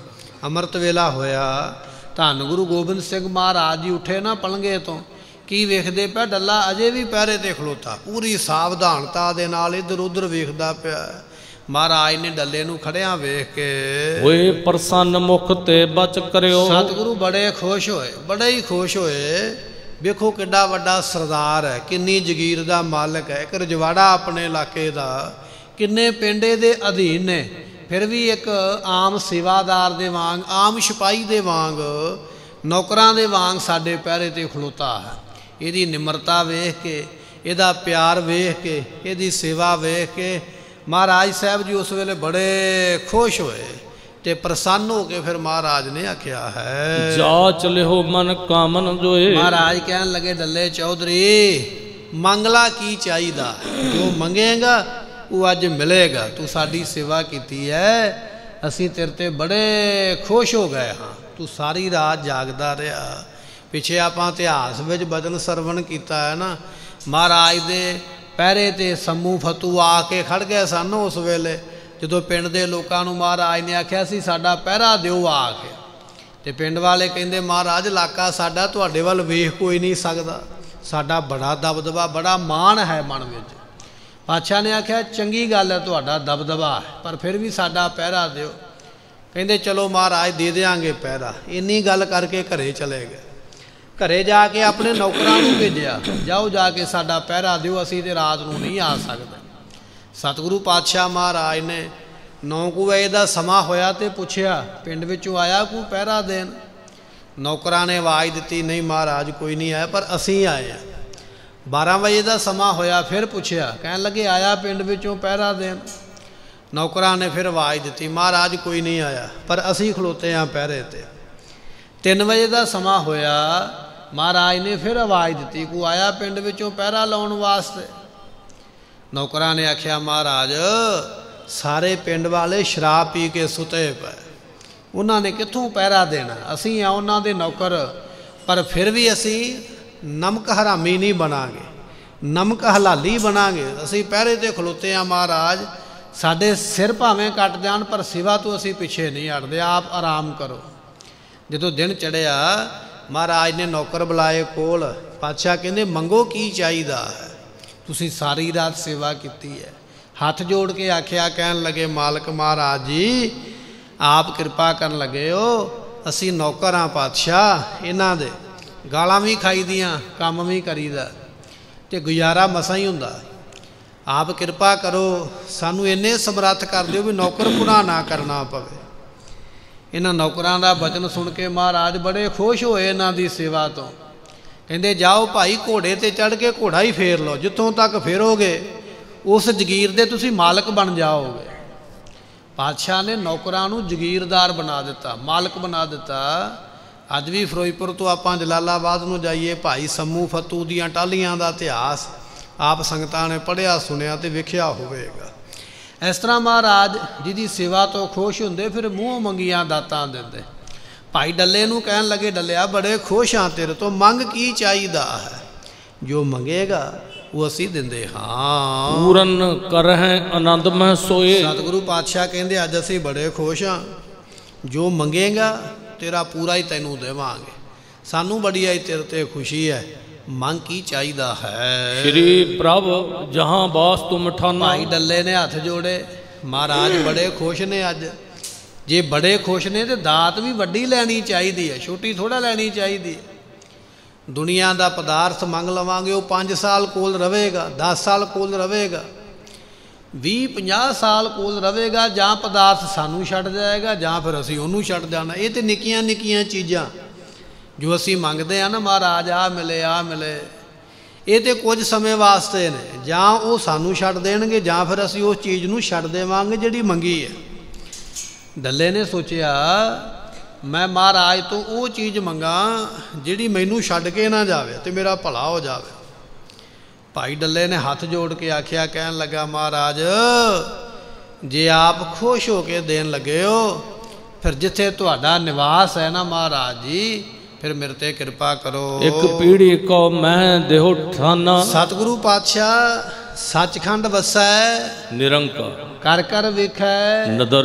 [SPEAKER 1] ਅੰਮ੍ਰਿਤ ਵੇਲਾ ਹੋਇਆ। ਧੰਨ ਗੁਰੂ ਗੋਬਿੰਦ ਸਿੰਘ ਮਹਾਰਾਜ ਜੀ ਉੱਠੇ ਨਾ ਪਲੰਗੇ ਤੋਂ। ਕੀ ਵੇਖਦੇ ਪਿਆ? ਡੱਲਾ ਅਜੇ ਵੀ ਪਹਿਰੇ ਤੇ ਖਲੋਤਾ। ਪੂਰੀ ਸਾਵਧਾਨਤਾ ਦੇ ਨਾਲ ਇੱਧਰ ਉੱਧਰ ਵੇਖਦਾ ਪਿਆ। ਮਹਾਰਾਜ ਨੇ ਡੱਲੇ ਨੂੰ ਖੜਿਆਂ ਵੇਖ ਕੇ।
[SPEAKER 2] ਹੋਏ ਪ੍ਰਸੰਨ ਮੁਖ ਤੇ ਬਚ ਕਰਿਓ।
[SPEAKER 1] ਸਤਿਗੁਰੂ ਬੜੇ ਖੁਸ਼ ਹੋਏ ਬੜੇ ਹੀ ਖੁਸ਼ ਹੋਏ। ਵੇਖੋ ਕਿੱਡਾ ਵੱਡਾ ਸਰਦਾਰ ਹੈ ਕਿੰਨੀ ਜਗੀਰ ਦਾ ਮਾਲਕ ਹੈ। ਇੱਕ ਰਜਵਾੜਾ ਆਪਣੇ ਇਲਾਕੇ ਦਾ ਕਿੰਨੇ ਪਿੰਡੇ ਦੇ ਅਧੀਨ ਨੇ। ਫਿਰ ਵੀ ਇੱਕ ਆਮ ਸੇਵਾਦਾਰ ਦੇ ਵਾਂਗ ਆਮ ਸਿਪਾਹੀ ਦੇ ਵਾਂਗ ਨੌਕਰਾਂ ਦੇ ਵਾਂਗ ਸਾਡੇ ਪਹਿਰੇ ਤੇ ਖਲੋਤਾ ਹੈ। ਇਹਦੀ ਨਿਮਰਤਾ ਵੇਖ ਕੇ ਇਹਦਾ ਪਿਆਰ ਵੇਖ ਕੇ ਇਹਦੀ ਸੇਵਾ ਵੇਖ ਕੇ ਮਹਾਰਾਜ ਸਾਹਿਬ ਜੀ ਉਸ ਵੇਲੇ ਬੜੇ ਖੁਸ਼ ਹੋਏ ਤੇ ਪ੍ਰਸੰਨ ਹੋ ਕੇ ਫਿਰ ਮਹਾਰਾਜ ਨੇ ਆਖਿਆ ਹੈ।
[SPEAKER 2] ਜਾ ਚਲਿਓ ਮਨ ਕਾਮਨ ਜੋਏ।
[SPEAKER 1] ਮਹਾਰਾਜ ਕਹਿਣ ਲੱਗੇ ਡੱਲੇ ਚੌਧਰੀ ਮੰਗਲਾ ਕੀ ਚਾਹੀਦਾ? ਜੋ ਮੰਗੇਗਾ ਉਹ ਅੱਜ ਮਿਲੇਗਾ। ਤੂੰ ਸਾਡੀ ਸੇਵਾ ਕੀਤੀ ਹੈ। ਅਸੀਂ ਤੇਰੇ ਤੇ ਬੜੇ ਖੁਸ਼ ਹੋ ਗਏ ਹਾਂ। ਤੂੰ ਸਾਰੀ ਰਾਤ ਜਾਗਦਾ ਰਿਹਾ। ਪਿਛੇ ਆਪਾਂ ਇਤਿਹਾਸ ਵਿੱਚ ਬਚਨ ਸਰਵਣ ਕੀਤਾ ਹੈ ਨਾ, ਮਹਾਰਾਜ ਦੇ ਪਹਿਰੇ ਤੇ ਸਮੂ ਫਤੂ ਆ ਕੇ ਖੜ ਗਏ ਸਨ ਉਸ ਵੇਲੇ, ਜਦੋਂ ਪਿੰਡ ਦੇ ਲੋਕਾਂ ਨੂੰ ਮਹਾਰਾਜ ਨੇ ਆਖਿਆ ਸੀ, ਸਾਡਾ ਪਹਿਰਾ ਦਿਓ ਆ ਕੇ। ਤੇ ਪਿੰਡ ਵਾਲੇ ਕਹਿੰਦੇ, ਮਹਾਰਾਜ, ਇਲਾਕਾ ਸਾਡਾ ਤੁਹਾਡੇ ਵੱਲ ਵੇਖ ਕੋਈ ਨਹੀਂ ਸਕਦਾ। ਸਾਡਾ ਬੜਾ ਦਬਦਬਾ, ਬੜਾ ਮਾਣ ਹੈ ਮਨ ਵਿੱਚ। ਪਾਤਸ਼ਾਹ ਨੇ ਆਖਿਆ, ਚੰਗੀ ਗੱਲ ਹੈ, ਤੁਹਾਡਾ ਦਬਦਬਾ ਪਰ ਫਿਰ ਵੀ ਸਾਡਾ ਪਹਿਰਾ ਦਿਓ। ਕਹਿੰਦੇ, ਚਲੋ ਮਹਾਰਾਜ, ਦੇ ਦੇਾਂਗੇ ਪਹਿਰਾ। ਇੰਨੀ ਗੱਲ ਕਰਕੇ ਘਰੇ ਚਲੇ ਗਏ। ਘਰੇ ਜਾ ਕੇ ਆਪਣੇ ਨੌਕਰਾਂ ਨੂੰ ਭੇਜਿਆ, ਜਾਓ ਜਾ ਕੇ ਸਾਡਾ ਪਹਿਰਾ ਦਿਓ, ਅਸੀਂ ਤੇ ਰਾਤ ਨੂੰ ਨਹੀਂ ਆ ਸਕਦੇ। ਸਤਿਗੁਰੂ ਪਾਤਸ਼ਾਹ ਮਹਾਰਾਜ ਨੇ 9 ਵਜੇ ਦਾ ਸਮਾਂ ਹੋਇਆ ਤੇ ਪੁੱਛਿਆ, ਪਿੰਡ ਵਿੱਚੋਂ ਆਇਆ ਕੋਈ ਪਹਿਰਾ ਦੇਣ? ਨੌਕਰਾਂ ਨੇ ਆਵਾਜ਼ ਦਿੱਤੀ, ਨਹੀਂ ਮਹਾਰਾਜ, ਕੋਈ ਨਹੀਂ ਆਇਆ, ਪਰ ਅਸੀਂ ਆਏ ਆ 12 ਵਜੇ ਦਾ ਸਮਾਂ ਹੋਇਆ, ਫਿਰ ਪੁੱਛਿਆ, ਕਹਿਣ ਲੱਗੇ, ਆਇਆ ਪਿੰਡ ਵਿੱਚੋਂ ਪਹਿਰਾ ਦੇਣ? ਨੌਕਰਾਂ ਨੇ ਫਿਰ ਆਵਾਜ਼ ਦਿੱਤੀ, ਮਹਾਰਾਜ, ਕੋਈ ਨਹੀਂ ਆਇਆ, ਪਰ ਅਸੀਂ ਖਲੋਤੇ ਆ ਪਹਿਰੇ ਤੇ। 3 ਵਜੇ ਦਾ ਸਮਾਂ ਹੋਇਆ ਮਹਾਰਾਜ ਨੇ ਫਿਰ ਆਵਾਜ਼ ਦਿੱਤੀ ਕੋ ਆਇਆ ਪਿੰਡ ਵਿੱਚੋਂ ਪਹਿਰਾ ਲਾਉਣ ਵਾਸਤੇ? ਨੌਕਰਾਂ ਨੇ ਆਖਿਆ, ਮਹਾਰਾਜ, ਸਾਰੇ ਪਿੰਡ ਵਾਲੇ ਸ਼ਰਾਬ ਪੀ ਕੇ ਸੁਤੇ ਪਏ। ਉਹਨਾਂ ਨੇ ਕਿੱਥੋਂ ਪਹਿਰਾ ਦੇਣਾ? ਅਸੀਂ ਆ ਉਹਨਾਂ ਦੇ ਨੌਕਰ, ਪਰ ਫਿਰ ਵੀ ਅਸੀਂ ਨਮਕ ਹਰਾਮੀ ਨਹੀਂ ਬਣਾਂਗੇ। ਨਮਕ ਹਲਾਲੀ ਬਣਾਂਗੇ। ਅਸੀਂ ਪਹਿਰੇ ਤੇ ਖਲੋਤੇ ਆ ਮਹਾਰਾਜ। ਸਾਡੇ ਸਿਰ ਭਾਵੇਂ ਕੱਟ ਜਾਣ, ਪਰ ਸਿਵਾ ਤੋਂ ਅਸੀਂ ਪਿੱਛੇ ਨਹੀਂ ਹਟਦੇ। ਆਪ ਆਰਾਮ ਕਰੋ। ਜਦੋਂ ਦਿਨ ਚੜਿਆ ਮਹਾਰਾਜ ਨੇ ਨੌਕਰ ਬੁਲਾਏ ਕੋਲ। ਪਾਤਸ਼ਾਹ ਕਹਿੰਦੇ, ਮੰਗੋ ਕੀ ਚਾਹੀਦਾ ਹੈ? ਤੁਸੀਂ ਸਾਰੀ ਰਾਤ ਸੇਵਾ ਕੀਤੀ ਹੈ। ਹੱਥ ਜੋੜ ਕੇ ਆਖਿਆ ਕਹਿਣ ਲੱਗੇ, ਮਾਲਕ ਮਹਾਰਾਜ ਜੀ, ਆਪ ਕਿਰਪਾ ਕਰਨ ਲੱਗੇ ਹੋ। ਅਸੀਂ ਨੌਕਰ ਆ ਪਾਤਸ਼ਾਹ ਇਹਨਾਂ ਦੇ। ਗਾਲਾਂ ਵੀ ਖਾਈਦੀਆਂ, ਕੰਮ ਵੀ ਕਰੀਦਾ ਤੇ ਗੁਜ਼ਾਰਾ ਮਸਾ ਹੀ ਹੁੰਦਾ। ਆਪ ਕਿਰਪਾ ਕਰੋ, ਸਾਨੂੰ ਇੰਨੇ ਸਮਰੱਥ ਕਰ ਦਿਓ ਵੀ ਨੌਕਰ ਪੁਣਾ ਨਾ ਕਰਨਾ ਪਵੇ। ਇਹਨਾਂ ਨੌਕਰਾਂ ਦਾ ਬਚਨ ਸੁਣ ਕੇ ਮਹਾਰਾਜ ਬੜੇ ਖੁਸ਼ ਹੋਏ ਇਹਨਾਂ ਦੀ ਸੇਵਾ ਤੋਂ। ਕਹਿੰਦੇ, ਜਾਓ ਭਾਈ, ਘੋੜੇ ਤੇ ਚੜ ਕੇ ਘੋੜਾ ਹੀ ਫੇਰ ਲਓ, ਜਿੱਥੋਂ ਤੱਕ ਫੇਰੋਗੇ, ਉਸ ਜਗੀਰ ਦੇ ਤੁਸੀਂ ਮਾਲਕ ਬਣ ਜਾਓਗੇ। ਪਾਤਸ਼ਾਹ ਨੇ ਨੌਕਰਾਂ ਨੂੰ ਜਗੀਰਦਾਰ ਬਣਾ ਦਿੱਤਾ, ਮਾਲਕ ਬਣਾ ਦਿੱਤਾ। ਅੱਜ ਵੀ ਫਿਰੋਜ਼ਪੁਰ ਤੋਂ ਆਪਾਂ ਜਲਾਲਾਬਾਦ ਨੂੰ ਜਾਈਏ, ਭਾਈ ਸੰਮੂ ਫਤੂ ਦੀਆਂ ਟਾਲੀਆਂ ਦਾ ਇਤਿਹਾਸ ਆਪ ਸੰਗਤਾਂ ਨੇ ਪੜ੍ਹਿਆ, ਸੁਣਿਆ ਤੇ ਵੇਖਿਆ ਹੋਵੇਗਾ। ਇਸ ਤਰ੍ਹਾਂ ਮਹਾਰਾਜ ਜਿਹਦੀ ਸੇਵਾ ਤੋਂ ਖੁਸ਼ ਹੁੰਦੇ ਫਿਰ ਮੂੰਹ ਮੰਗੀਆਂ ਦਾਤਾਂ ਦਿੰਦੇ। ਭਾਈ ਡੱਲੇ ਨੂੰ ਕਹਿਣ ਲੱਗੇ ਡੱਲਿਆ ਬੜੇ ਖੁਸ਼ ਹਾਂ ਤੇਰੇ ਤੋਂ ਮੰਗ ਕੀ ਚਾਹੀਦਾ ਹੈ? ਜੋ ਮੰਗੇਗਾ ਉਹ ਅਸੀਂ ਦਿੰਦੇ ਹਾਂ।
[SPEAKER 2] ਪੂਰਨ ਕਰਹਿ ਆਨੰਦ ਮਹਿ ਸੋਏ।
[SPEAKER 1] ਸਤਿਗੁਰੂ ਪਾਤਸ਼ਾਹ ਕਹਿੰਦੇ ਅੱਜ ਅਸੀਂ ਬੜੇ ਖੁਸ਼ ਹਾਂ। ਜੋ ਮੰਗੇਗਾ ਤੇਰਾ ਪੂਰਾ ਹੀ ਤੈਨੂੰ ਦੇਵਾਂਗੇ। ਸਾਨੂੰ ਬੜੀ ਆਈ ਤੇਰੇ ਤੇ ਖੁਸ਼ੀ ਹੈ। ਮੰਗ ਕੀ ਚਾਹੀਦਾ ਹੈ?
[SPEAKER 2] ਸ਼੍ਰੀ ਪ੍ਰਭ ਜਹਾਂ ਬਾਸ ਤੁਮ ਠਾਨਾ।
[SPEAKER 1] ਭਾਈ ਡੱਲੇ ਨੇ ਹੱਥ ਜੋੜੇ ਮਹਾਰਾਜ ਬੜੇ ਖੁਸ਼ ਨੇ ਅੱਜ। ਜੇ ਬੜੇ ਖੁਸ਼ ਨੇ ਤੇ ਦਾਤ ਵੀ ਵੱਡੀ ਲੈਣੀ ਚਾਹੀਦੀ ਹੈ ਛੋਟੀ ਥੋੜਾ ਲੈਣੀ ਚਾਹੀਦੀ ਹੈ। ਦੁਨੀਆ ਦਾ ਪਦਾਰਥ ਮੰਗ ਲਵਾਂਗੇ ਉਹ 5 ਸਾਲ ਕੋਲ ਰਵੇਗਾ 10 ਸਾਲ ਕੋਲ ਰਵੇਗਾ 20 50 ਸਾਲ ਕੋਲ ਰਵੇਗਾ ਜਾਂ ਪਦਾਰਥ ਸਾਨੂੰ ਛੱਡ ਜਾਏਗਾ ਜਾਂ ਫਿਰ ਅਸੀਂ ਉਹਨੂੰ ਛੱਡ ਜਾਣਾ। ਇਹ ਤੇ ਨਿੱਕੀਆਂ ਨਿੱਕੀਆਂ ਚੀਜ਼ਾਂ। ਜੋ ਅਸੀਂ ਮੰਗਦੇ ਆ ਨਾ ਮਹਾਰਾਜ, ਆ ਮਿਲੇ ਆ ਮਿਲੇ। ਇਹ ਤੇ ਕੁਝ ਸਮੇਂ ਵਾਸਤੇ ਨੇ। ਜਾਂ ਉਹ ਸਾਨੂੰ ਛੱਡ ਦੇਣਗੇ, ਜਾਂ ਫਿਰ ਅਸੀਂ ਉਸ ਚੀਜ਼ ਨੂੰ ਛੱਡ ਦੇਵਾਂਗੇ ਜਿਹੜੀ ਮੰਗੀ ਹੈ। ਡੱਲੇ ਨੇ ਸੋਚਿਆ, ਮੈਂ ਮਹਾਰਾਜ ਤੋਂ ਉਹ ਚੀਜ਼ ਮੰਗਾ ਜਿਹੜੀ ਮੈਨੂੰ ਛੱਡ ਕੇ ਨਾ ਜਾਵੇ ਤੇ ਮੇਰਾ ਭਲਾ ਹੋ ਜਾਵੇ। ਭਾਈ ਡੱਲੇ ਨੇ ਹੱਥ ਜੋੜ ਕੇ ਆਖਿਆ, ਕਹਿਣ ਲੱਗਾ, ਮਹਾਰਾਜ, ਜੇ ਆਪ ਖੁਸ਼ ਹੋ ਕੇ ਦੇਣ ਲੱਗੇ ਹੋ, ਫਿਰ ਜਿੱਥੇ ਤੁਹਾਡਾ ਨਿਵਾਸ ਹੈ ਨਾ ਮਹਾਰਾਜ ਜੀ ਫਿਰ ਮੇਰੇ ਤੇ ਕਿਰਪਾ ਕਰੋ।
[SPEAKER 2] ਇੱਕ ਪੀੜੀ ਕੋ ਮੈਂ ਦੇਹੁ ਠਾਨਾ।
[SPEAKER 1] ਸਤਿਗੁਰੂ ਪਾਤਸ਼ਾਹ ਸੱਚਖੰਡ ਵਸੈ।
[SPEAKER 2] ਨਿਰੰਕਾਰ।
[SPEAKER 1] ਕਰ ਕਰ ਵੇਖੈ।
[SPEAKER 2] ਨਦਰ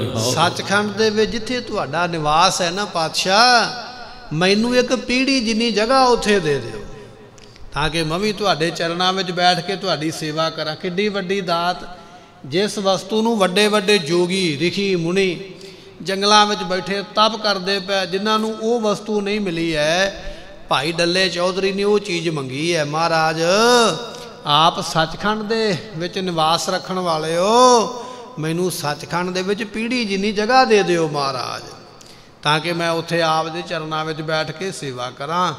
[SPEAKER 2] ਨਿਹਾਲ।
[SPEAKER 1] ਸੱਚਖੰਡ ਦੇ ਵਿੱਚ ਜਿੱਥੇ ਤੁਹਾਡਾ ਨਿਵਾਸ ਹੈ ਨਾ ਪਾਤਸ਼ਾਹ ਮੈਨੂੰ ਇੱਕ ਪੀੜੀ ਜਿੰਨੀ ਜਗ੍ਹਾ ਉੱਥੇ ਦੇ ਦਿਓ। ਤਾਂ ਕਿ ਮੈਂ ਵੀ ਤੁਹਾਡੇ ਚਰਨਾਂ ਵਿੱਚ ਬੈਠ ਕੇ ਤੁਹਾਡੀ ਸੇਵਾ ਕਰਾਂ। ਕਿੱਡੀ ਵੱਡੀ ਦਾਤ। ਜਿਸ ਵਸਤੂ ਨੂੰ ਵੱਡੇ ਵੱਡੇ ਜੋਗੀ ਰਿਖੀ ਮੁਨੀ ਜੰਗਲਾਂ ਵਿੱਚ ਬੈਠੇ ਤਪ ਕਰਦੇ ਪਏ ਜਿਨ੍ਹਾਂ ਨੂੰ ਉਹ ਵਸਤੂ ਨਹੀਂ ਮਿਲੀ ਹੈ। ਭਾਈ ਡੱਲੇ ਚੌਧਰੀ ਨੇ ਉਹ ਚੀਜ਼ ਮੰਗੀ ਹੈ। ਮਹਾਰਾਜ ਆਪ ਸੱਚਖੰਡ ਦੇ ਵਿੱਚ ਨਿਵਾਸ ਰੱਖਣ ਵਾਲਿਓ ਮੈਨੂੰ ਸੱਚਖੰਡ ਦੇ ਵਿੱਚ ਪੀੜੀ ਜਿੰਨੀ ਜਗ੍ਹਾ ਦੇ ਦਿਓ ਮਹਾਰਾਜ ਤਾਂ ਕਿ ਮੈਂ ਉੱਥੇ ਆਪ ਦੇ ਚਰਨਾਂ ਵਿੱਚ ਬੈਠ ਕੇ ਸੇਵਾ ਕਰਾਂ।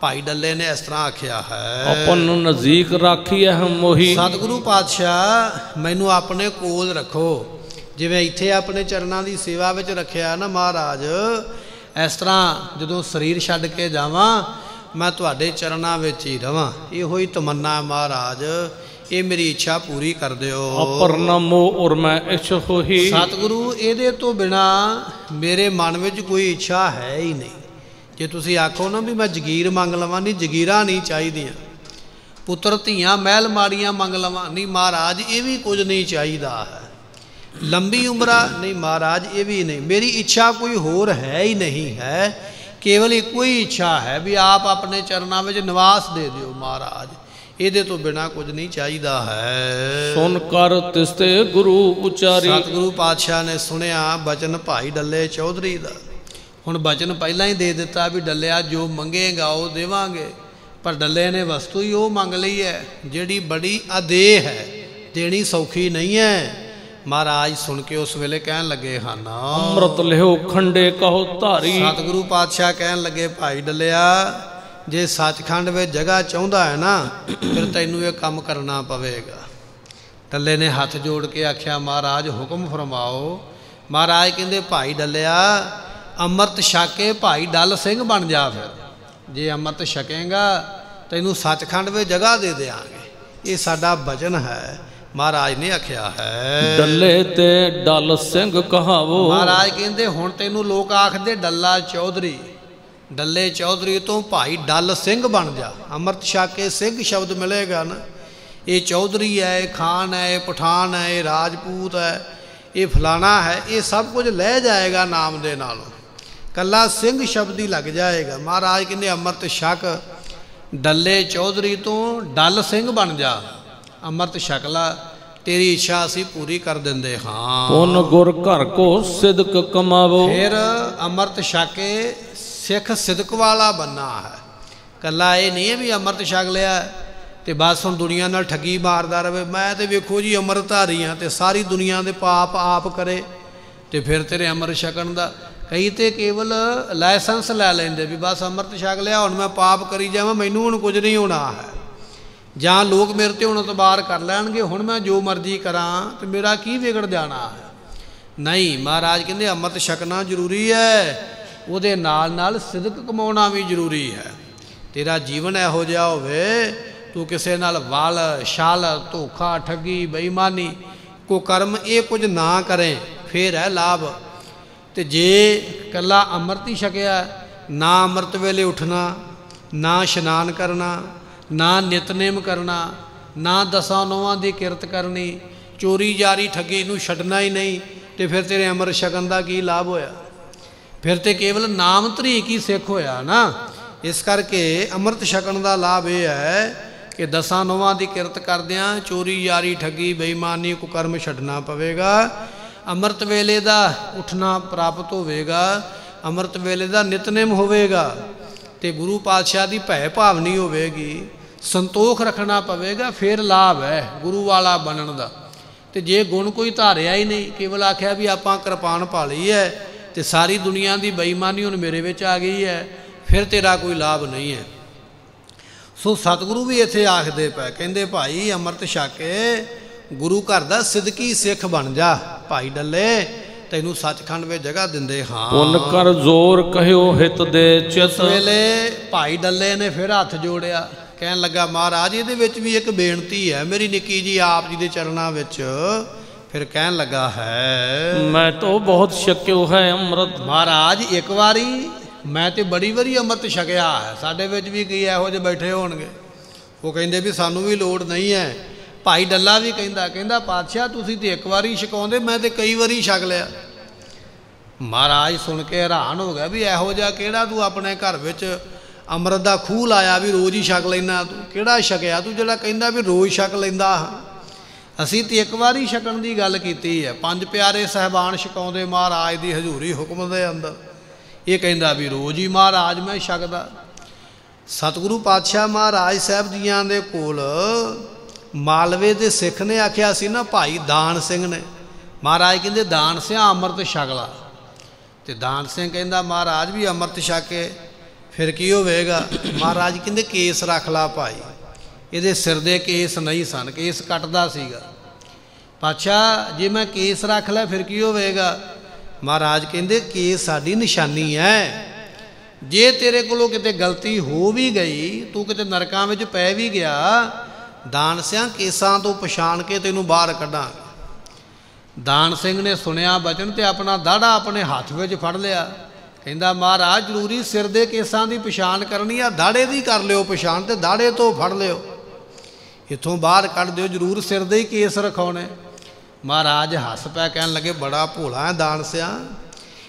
[SPEAKER 1] ਭਾਈ ਡੱਲੇ ਨੇ ਇਸ ਤਰ੍ਹਾਂ ਆਖਿਆ ਹੈ।
[SPEAKER 2] ਆਪਨ ਨੂੰ ਨਜ਼ਦੀਕ ਰਾਖੀਐ ਹਮ ਮੋਹੀ।
[SPEAKER 1] ਸਤਿਗੁਰੂ ਪਾਤਸ਼ਾਹ ਮੈਨੂੰ ਆਪਣੇ ਕੋਲ ਰੱਖੋ। ਜਿਵੇਂ ਇੱਥੇ ਆਪਣੇ ਚਰਨਾਂ ਦੀ ਸੇਵਾ ਵਿੱਚ ਰੱਖਿਆ ਨਾ ਮਹਾਰਾਜ ਇਸ ਤਰ੍ਹਾਂ ਜਦੋਂ ਸਰੀਰ ਛੱਡ ਕੇ ਜਾਵਾਂ ਮੈਂ ਤੁਹਾਡੇ ਚਰਨਾਂ ਵਿੱਚ ਹੀ ਰਵਾਂ। ਇਹੋ ਹੀ ਤਮੰਨਾ ਹੈ ਮਹਾਰਾਜ ਇਹ ਮੇਰੀ ਇੱਛਾ ਪੂਰੀ ਕਰ ਦਿਓ।
[SPEAKER 2] ਅਪਰ ਨਮੋ ਉਰ ਮੈਂ ਇਛ ਹੋਈ
[SPEAKER 1] ਸਤਿਗੁਰੂ ਇਹਦੇ ਤੋਂ ਬਿਨਾ ਮੇਰੇ ਮਨ ਵਿੱਚ ਕੋਈ ਇੱਛਾ ਹੈ ਹੀ ਨਹੀਂ। ਜੇ ਤੁਸੀਂ ਆਖੋ ਨਾ ਵੀ ਮੈਂ ਜਗੀਰ ਮੰਗ ਲਵਾਂ ਨਹੀਂ ਜਗੀਰਾਂ ਨਹੀਂ ਚਾਹੀਦੀਆਂ। ਪੁੱਤਰ ਧੀਆਂ ਮਹਿਲ ਮਾੜੀਆਂ ਮੰਗ ਲਵਾਂ। ਨਹੀਂ ਮਹਾਰਾਜ ਇਹ ਵੀ ਕੁਝ ਨਹੀਂ ਚਾਹੀਦਾ ਹੈ। ਲੰਬੀ ਉਮਰਾ ਨਹੀਂ ਮਹਾਰਾਜ ਇਹ ਵੀ ਨਹੀਂ। ਮੇਰੀ ਇੱਛਾ ਕੋਈ ਹੋਰ ਹੈ ਹੀ ਨਹੀਂ ਹੈ। ਕੇਵਲ ਇੱਕੋ ਹੀ ਇੱਛਾ ਹੈ ਵੀ ਆਪ ਆਪਣੇ ਚਰਨਾਂ ਵਿੱਚ ਨਿਵਾਸ ਦੇ ਦਿਓ ਮਹਾਰਾਜ। ਇਹਦੇ ਤੋਂ ਬਿਨਾ ਕੁਝ ਨਹੀਂ ਚਾਹੀਦਾ ਹੈ।
[SPEAKER 2] ਸੁਨ ਕਰ ਤਿਸਤੇ ਗੁਰੂ ਉਚਾਰੀ।
[SPEAKER 1] ਸਤਿਗੁਰੂ ਪਾਤਸ਼ਾਹ ਨੇ ਸੁਣਿਆ ਬਚਨ ਭਾਈ ਡੱਲੇ ਚੌਧਰੀ ਦਾ। ਹੁਣ ਬਚਨ ਪਹਿਲਾਂ ਹੀ ਦੇ ਦਿੱਤਾ ਵੀ ਡੱਲਿਆ ਜੋ ਮੰਗੇਗਾ ਉਹ ਦੇਵਾਂਗੇ। ਪਰ ਡੱਲੇ ਨੇ ਵਸਤੂ ਹੀ ਉਹ ਮੰਗ ਲਈ ਹੈ ਜਿਹੜੀ ਬੜੀ ਅਦੇਹ ਹੈ ਦੇਣੀ ਸੌਖੀ ਨਹੀਂ ਹੈ। ਮਹਾਰਾਜ ਸੁਣ ਕੇ ਉਸ ਵੇਲੇ ਕਹਿਣ ਲੱਗੇ ਹਨ।
[SPEAKER 2] ਅੰਮ੍ਰਿਤ ਲਿਓ ਖੰਡੇ ਕਹੋ ਧਾਰੀ।
[SPEAKER 1] ਸਤਿਗੁਰੂ ਪਾਤਸ਼ਾਹ ਕਹਿਣ ਲੱਗੇ ਭਾਈ ਡੱਲਿਆ ਜੇ ਸੱਚਖੰਡ ਵਿੱਚ ਜਗ੍ਹਾ ਚਾਹੁੰਦਾ ਹੈ ਨਾ ਫਿਰ ਤੈਨੂੰ ਇਹ ਕੰਮ ਕਰਨਾ ਪਵੇਗਾ। ਡੱਲੇ ਨੇ ਹੱਥ ਜੋੜ ਕੇ ਆਖਿਆ ਮਹਾਰਾਜ ਹੁਕਮ ਫਰਮਾਓ। ਮਹਾਰਾਜ ਕਹਿੰਦੇ ਭਾਈ ਡੱਲਿਆ ਅੰਮ੍ਰਿਤ ਛਕ ਭਾਈ ਡੱਲ ਸਿੰਘ ਬਣ ਜਾ ਫਿਰ। ਜੇ ਅੰਮ੍ਰਿਤ ਛਕੇਗਾ ਤੈਨੂੰ ਸੱਚਖੰਡ ਵਿੱਚ ਜਗ੍ਹਾ ਦੇ ਦੇਾਂਗੇ ਇਹ ਸਾਡਾ ਬਚਨ ਹੈ। ਮਹਾਰਾਜ ਨੇ ਆਖਿਆ ਹੈ
[SPEAKER 2] ਡੱਲੇ ਤੇ ਡਲ ਸਿੰਘ ਕਹਾਵੋ।
[SPEAKER 1] ਮਹਾਰਾਜ ਕਹਿੰਦੇ ਹੁਣ ਤੈਨੂੰ ਲੋਕ ਆਖਦੇ ਡੱਲਾ ਚੌਧਰੀ। ਡੱਲੇ ਚੌਧਰੀ ਤੋਂ ਭਾਈ ਡੱਲ ਸਿੰਘ ਬਣ ਜਾ। ਅੰਮ੍ਰਿਤ ਛਕ ਸਿੰਘ ਸ਼ਬਦ ਮਿਲੇਗਾ ਨਾ ਇਹ ਚੌਧਰੀ ਹੈ ਇਹ ਖਾਨ ਹੈ ਇਹ ਪਠਾਨ ਹੈ ਇਹ ਰਾਜਪੂਤ ਹੈ ਇਹ ਫਲਾਣਾ ਹੈ ਇਹ ਸਭ ਕੁਝ ਲੈ ਜਾਏਗਾ ਨਾਮ ਦੇ ਨਾਲੋਂ। ਕੱਲਾ ਸਿੰਘ ਸ਼ਬਦ ਹੀ ਲੱਗ ਜਾਏਗਾ। ਮਹਾਰਾਜ ਕਹਿੰਦੇ ਅੰਮ੍ਰਿਤ ਛਕ। ਡੱਲੇ ਚੌਧਰੀ ਤੋਂ ਡੱਲ ਸਿੰਘ ਬਣ ਜਾ। ਅੰਮ੍ਰਿਤ ਛਕ ਲਾ ਤੇਰੀ ਇੱਛਾ ਅਸੀਂ ਪੂਰੀ ਕਰ ਦਿੰਦੇ ਹਾਂ।
[SPEAKER 2] ਪੁਨ ਗੁਰ ਘਰ ਕੋ ਸਿਦਕ ਕਮਾਵੋ।
[SPEAKER 1] ਫਿਰ ਅੰਮ੍ਰਿਤ ਛਕ ਸਿੱਖ ਸਿਦਕ ਵਾਲਾ ਬੰਨਾ ਹੈ। ਕੱਲਾ ਇਹ ਨਹੀਂ ਹੈ ਵੀ ਅੰਮ੍ਰਿਤ ਛਕ ਲਿਆ ਤੇ ਬਸ ਹੁਣ ਦੁਨੀਆ ਨਾਲ ਠੱਗੀ ਮਾਰਦਾ ਰਵੇ। ਮੈਂ ਤੇ ਵੇਖੋ ਜੀ ਅੰਮ੍ਰਿਤਧਾਰੀ ਹਾਂ ਤੇ ਸਾਰੀ ਦੁਨੀਆ ਦੇ ਪਾਪ ਆਪ ਕਰੇ ਤੇ ਫਿਰ ਤੇਰੇ ਅੰਮ੍ਰਿਤ ਛਕਣ ਦਾ। ਕਈ ਤੇ ਕੇਵਲ ਲਾਇਸੈਂਸ ਲੈ ਲੈਂਦੇ ਵੀ ਬਸ ਅੰਮ੍ਰਿਤ ਛਕ ਲਿਆ ਹੁਣ ਮੈਂ ਪਾਪ ਕਰੀ ਜਾਵਾਂ ਮੈਨੂੰ ਹੁਣ ਕੁਝ ਨਹੀਂ ਹੋਣਾ ਹੈ। ਜਾਂ ਲੋਕ ਮੇਰੇ ਤੇ ਹੁਣ ਇਤਬਾਰ ਕਰ ਲੈਣਗੇ, ਹੁਣ ਮੈਂ ਜੋ ਮਰਜ਼ੀ ਕਰਾਂ ਤੇ ਮੇਰਾ ਕੀ ਵਿਗੜ ਜਾਣਾ ਹੈ? ਨਹੀਂ, ਮਹਾਰਾਜ ਕਹਿੰਦੇ ਅੰਮ੍ਰਿਤ ਛਕਣਾ ਜ਼ਰੂਰੀ ਹੈ, ਉਹਦੇ ਨਾਲ ਨਾਲ ਸਿਦਕ ਕਮਾਉਣਾ ਵੀ ਜ਼ਰੂਰੀ ਹੈ। ਤੇਰਾ ਜੀਵਨ ਇਹੋ ਜਿਹਾ ਹੋਵੇ, ਤੂੰ ਕਿਸੇ ਨਾਲ ਵਲ, ਛਾਲ, ਧੋਖਾ, ਠੱਗੀ, ਬੇਈਮਾਨੀ ਕੋ ਕਰਮ ਇਹ ਕੁਝ ਨਾ ਕਰੇ, ਫੇਰ ਹੈ ਲਾਭ। ਤੇ ਜੇ ਕੱਲਾ ਅੰਮ੍ਰਿਤ ਹੀ ਛਕਿਆ, ਨਾ ਅੰਮ੍ਰਿਤ ਵੇਲੇ ਉੱਠਣਾ, ਨਾ ਇਸ਼ਨਾਨ ਕਰਨਾ ਨਾ ਨਿਤਨੇਮ ਕਰਨਾ, ਨਾ ਦਸਾਂ ਨੋਵਾਂ ਦੀ ਕਿਰਤ ਕਰਨੀ, ਚੋਰੀ ਜਾਰੀ ਠੱਗੀ ਨੂੰ ਛੱਡਣਾ ਹੀ ਨਹੀਂ, ਤੇ ਫਿਰ ਤੇਰੇ ਅੰਮ੍ਰਿਤ ਛਕਣ ਦਾ ਕੀ ਲਾਭ ਹੋਇਆ? ਫਿਰ ਤੇ ਕੇਵਲ ਨਾਮ ਧਰੀਕ ਹੀ ਸਿੱਖ ਹੋਇਆ ਨਾ। ਇਸ ਕਰਕੇ ਅੰਮ੍ਰਿਤ ਛਕਣ ਦਾ ਲਾਭ ਇਹ ਹੈ ਕਿ ਦਸਾਂ ਨੋਵਾਂ ਦੀ ਕਿਰਤ ਕਰਦਿਆਂ ਚੋਰੀ ਯਾਰੀ ਠੱਗੀ, ਬੇਈਮਾਨੀ, ਕੁਕਰਮ ਛੱਡਣਾ ਪਵੇਗਾ। ਅੰਮ੍ਰਿਤ ਵੇਲੇ ਦਾ ਉੱਠਣਾ ਪ੍ਰਾਪਤ ਹੋਵੇਗਾ। ਅੰਮ੍ਰਿਤ ਵੇਲੇ ਦਾ ਨਿਤਨੇਮ ਹੋਵੇਗਾ ਤੇ ਗੁਰੂ ਪਾਤਸ਼ਾਹ ਦੀ ਭੈ ਭਾਵਨੀ ਹੋਵੇਗੀ। ਸੰਤੋਖ ਰੱਖਣਾ ਪਵੇਗਾ ਫਿਰ ਲਾਭ ਹੈ ਗੁਰੂ ਵਾਲਾ ਬਣਨ ਦਾ। ਤੇ ਜੇ ਗੁਣ ਕੋਈ ਧਾਰਿਆ ਹੀ ਨਹੀਂ ਕੇਵਲ ਆਖਿਆ ਵੀ ਆਪਾਂ ਕਿਰਪਾਨ ਪਾ ਲਈ ਹੈ ਤੇ ਸਾਰੀ ਦੁਨੀਆ ਦੀ ਬੇਈਮਾਨੀ ਹੁਣ ਮੇਰੇ ਵਿੱਚ ਆ ਗਈ ਹੈ ਫਿਰ ਤੇਰਾ ਕੋਈ ਲਾਭ ਨਹੀਂ ਹੈ। ਸੋ ਸਤਿਗੁਰੂ ਵੀ ਇੱਥੇ ਆਖਦੇ ਪਏ ਕਹਿੰਦੇ ਭਾਈ ਅੰਮ੍ਰਿਤ ਛਕ ਕੇ ਗੁਰੂ ਘਰ ਦਾ ਸਿੱਧਕੀ ਸਿੱਖ ਬਣ ਜਾ। ਭਾਈ ਡੱਲੇ ਤੈਨੂੰ ਸੱਚਖੰਡ ਵਿੱਚ ਜਗ੍ਹਾ ਦਿੰਦੇ ਹਾਂ।
[SPEAKER 2] ਪੁਨ ਕਰ ਜ਼ੋਰ ਕਹਿਓ ਹਿਤ ਦੇ ਚਿਤ।
[SPEAKER 1] ਵੇਲੇ ਭਾਈ ਡੱਲੇ ਨੇ ਫਿਰ ਹੱਥ ਜੋੜਿਆ। ਕਹਿਣ ਲੱਗਾ ਮਹਾਰਾਜ ਇਹਦੇ ਵਿੱਚ ਵੀ ਇੱਕ ਬੇਨਤੀ ਹੈ। ਮੇਰੀ ਨਿੱਕੀ ਜੀ ਆਪ ਜੀ ਦੇ ਚਰਨਾਂ ਵਿੱਚ ਫਿਰ ਕਹਿਣ ਲੱਗਾ ਹੈ
[SPEAKER 2] ਮੈਂ ਤੋ ਬਹੁਤ ਸ਼ਕਿਓ ਹੈ ਅੰਮ੍ਰਿਤ।
[SPEAKER 1] ਮਹਾਰਾਜ ਇੱਕ ਵਾਰੀ ਮੈਂ ਤੇ ਬੜੀ ਵਾਰੀ ਅੰਮ੍ਰਿਤ ਛਕਿਆ ਹੈ। ਸਾਡੇ ਵਿੱਚ ਵੀ ਕਈ ਇਹੋ ਜਿਹੇ ਬੈਠੇ ਹੋਣਗੇ। ਉਹ ਕਹਿੰਦੇ ਵੀ ਸਾਨੂੰ ਵੀ ਲੋੜ ਨਹੀਂ ਹੈ। ਭਾਈ ਡੱਲਾ ਵੀ ਕਹਿੰਦਾ ਕਹਿੰਦਾ ਪਾਤਸ਼ਾਹ ਤੁਸੀਂ ਤੇ ਇੱਕ ਵਾਰੀ ਛਕਾਉਂਦੇ ਮੈਂ ਤੇ ਕਈ ਵਾਰੀ ਛਕ ਲਿਆ। ਮਹਾਰਾਜ ਸੁਣ ਕੇ ਹੈਰਾਨ ਹੋ ਗਿਆ ਵੀ ਇਹੋ ਜਿਹਾ ਕਿਹੜਾ ਤੂੰ ਆਪਣੇ ਘਰ ਵਿੱਚ ਅੰਮ੍ਰਿਤ ਦਾ ਖੂਹ ਲਾਇਆ ਵੀ ਰੋਜ਼ ਹੀ ਛਕ ਲੈਣਾ ਤੂੰ ਕਿਹੜਾ ਛਕਿਆ? ਤੂੰ ਜਿਹੜਾ ਕਹਿੰਦਾ ਵੀ ਰੋਜ਼ ਛਕ ਲੈਂਦਾ। ਹਾਂ ਅਸੀਂ ਤੇ ਇੱਕ ਵਾਰੀ ਛਕਣ ਦੀ ਗੱਲ ਕੀਤੀ ਹੈ। ਪੰਜ ਪਿਆਰੇ ਸਹਿਬਾਨ ਛਕਾਉਂਦੇ ਮਹਾਰਾਜ ਦੀ ਹਜ਼ੂਰੀ ਹੁਕਮ ਦੇ ਅੰਦਰ। ਇਹ ਕਹਿੰਦਾ ਵੀ ਰੋਜ਼ ਹੀ ਮਹਾਰਾਜ ਮੈਂ ਛਕਦਾ। ਸਤਿਗੁਰੂ ਪਾਤਸ਼ਾਹ ਮਹਾਰਾਜ ਸਾਹਿਬ ਜੀਆਂ ਦੇ ਕੋਲ ਮਾਲਵੇ ਦੇ ਸਿੱਖ ਨੇ ਆਖਿਆ ਸੀ ਨਾ, ਭਾਈ ਦਾਨ ਸਿੰਘ ਨੇ। ਮਹਾਰਾਜ ਕਹਿੰਦੇ, ਦਾਨ ਸਿੰਘ, ਅੰਮ੍ਰਿਤ ਛਕ ਲਾ। ਤੇ ਦਾਨ ਸਿੰਘ ਕਹਿੰਦਾ, ਮਹਾਰਾਜ ਵੀ ਅੰਮ੍ਰਿਤ ਛਕ ਕੇ ਫਿਰ ਕੀ ਹੋਵੇਗਾ? ਮਹਾਰਾਜ ਕਹਿੰਦੇ ਕੇਸ ਰੱਖ ਲਾ ਭਾਈ। ਇਹਦੇ ਸਿਰ ਦੇ ਕੇਸ ਨਹੀਂ ਸਨ, ਕੇਸ ਕੱਟਦਾ ਸੀਗਾ। ਪਾਤਸ਼ਾਹ ਜੇ ਮੈਂ ਕੇਸ ਰੱਖ ਲਿਆ ਫਿਰ ਕੀ ਹੋਵੇਗਾ? ਮਹਾਰਾਜ ਕਹਿੰਦੇ ਕੇਸ ਸਾਡੀ ਨਿਸ਼ਾਨੀ ਹੈ। ਜੇ ਤੇਰੇ ਕੋਲੋਂ ਕਿਤੇ ਗਲਤੀ ਹੋ ਵੀ ਗਈ, ਤੂੰ ਕਿਤੇ ਨਰਕਾਂ ਵਿੱਚ ਪੈ ਵੀ ਗਿਆ, ਦਾਨ ਸਿਆਂ ਕੇਸਾਂ ਤੋਂ ਪਛਾਣ ਕੇ ਤੈਨੂੰ ਬਾਹਰ ਕੱਢਾਂਗੇ। ਦਾਨ ਸਿੰਘ ਨੇ ਸੁਣਿਆ ਬਚਨ ਤੇ ਆਪਣਾ ਦਾੜਾ ਆਪਣੇ ਹੱਥ ਵਿੱਚ ਫੜ ਲਿਆ। ਕਹਿੰਦਾ, ਮਹਾਰਾਜ, ਜ਼ਰੂਰੀ ਸਿਰ ਦੇ ਕੇਸਾਂ ਦੀ ਪਛਾਣ ਕਰਨੀ ਆ, ਦਾੜੇ ਦੀ ਕਰ ਲਿਓ ਪਛਾਣ ਤੇ ਦਾੜੇ ਤੋਂ ਫੜ ਲਿਓ। ਇਥੋਂ ਬਾਹਰ ਕੱਢ ਦਿਓ, ਜ਼ਰੂਰ ਸਿਰ ਦੇ ਹੀ ਕੇਸ ਰਖਾਉਣੇ। ਮਹਾਰਾਜ ਹੱਸ ਪੈ ਕਹਿਣ ਲੱਗੇ, ਬੜਾ ਭੋਲਾ ਹੈ ਦਾਨ ਸਿਆ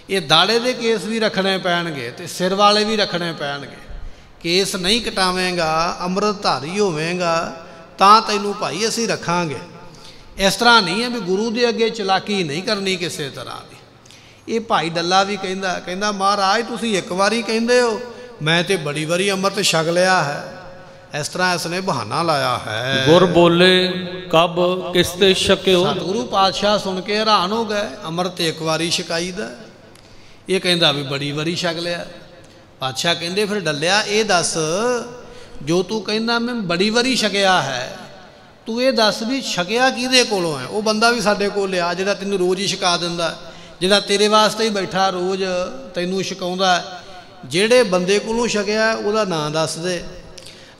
[SPEAKER 1] ਇਹ ਦਾੜੇ ਦੇ ਕੇਸ ਵੀ ਰੱਖਣੇ ਪੈਣਗੇ ਤੇ ਸਿਰ ਵਾਲੇ ਵੀ ਰੱਖਣੇ ਪੈਣਗੇ। ਕੇਸ ਨਹੀਂ ਕਟਾਵੇਂਗਾ ਅੰਮ੍ਰਿਤ ਧਾਰੀ ਹੋਵੇਂਗਾ, ਤਾਂ ਤੈਨੂੰ ਭਾਈ ਅਸੀਂ ਰੱਖਾਂਗੇ। ਇਸ ਤਰ੍ਹਾਂ ਨਹੀਂ ਹੈ ਵੀ ਗੁਰੂ ਦੇ ਅੱਗੇ ਚਲਾਕੀ ਨਹੀਂ ਕਰਨੀ ਕਿਸੇ ਤਰ੍ਹਾਂ ਦੀ। ਇਹ ਭਾਈ ਡੱਲਾ ਵੀ ਕਹਿੰਦਾ ਕਹਿੰਦਾ ਮਹਾਰਾਜ ਤੁਸੀਂ ਇੱਕ ਵਾਰੀ ਕਹਿੰਦੇ ਹੋ ਮੈਂ ਤੇ ਬੜੀ ਵਾਰੀ ਅੰਮ੍ਰਿਤ ਛਕ ਲਿਆ ਹੈ। ਇਸ ਤਰ੍ਹਾਂ ਇਸ ਨੇ ਬਹਾਨਾ ਲਾਇਆ ਹੈ।
[SPEAKER 2] ਗੁਰ ਬੋਲੇ ਕਬ ਕਿਸ ਤੇ ਛਕਿਓ?
[SPEAKER 1] ਸਤਿਗੁਰੂ ਪਾਤਸ਼ਾਹ ਸੁਣ ਕੇ ਹੈਰਾਨ ਹੋ ਗਏ ਅੰਮ੍ਰਿਤ ਇੱਕ ਵਾਰੀ ਛਕਾਈਦਾ। ਇਹ ਕਹਿੰਦਾ ਵੀ ਬੜੀ ਵਾਰੀ ਛਕ ਲਿਆ। ਪਾਤਸ਼ਾਹ ਕਹਿੰਦੇ ਫਿਰ ਡੱਲਿਆ ਇਹ ਦੱਸ ਜੋ ਤੂੰ ਕਹਿੰਦਾ ਮੈਂ ਬੜੀ ਵਾਰੀ ਛਕਿਆ ਹੈ ਤੂੰ ਇਹ ਦੱਸ ਵੀ ਛਕਿਆ ਕਿਹਦੇ ਕੋਲੋਂ ਹੈ? ਉਹ ਬੰਦਾ ਵੀ ਸਾਡੇ ਕੋਲ ਲਿਆ ਜਿਹੜਾ ਤੈਨੂੰ ਰੋਜ਼ ਹੀ ਛਕਾ ਦਿੰਦਾ। ਜਿਹੜਾ ਤੇਰੇ ਵਾਸਤੇ ਹੀ ਬੈਠਾ ਰੋਜ਼, ਤੈਨੂੰ ਛਕਾਉਂਦਾ ਜਿਹੜੇ ਬੰਦੇ ਕੋਲੋਂ ਛਕਿਆ, ਉਹਦਾ ਨਾਂ ਦੱਸ ਦੇ।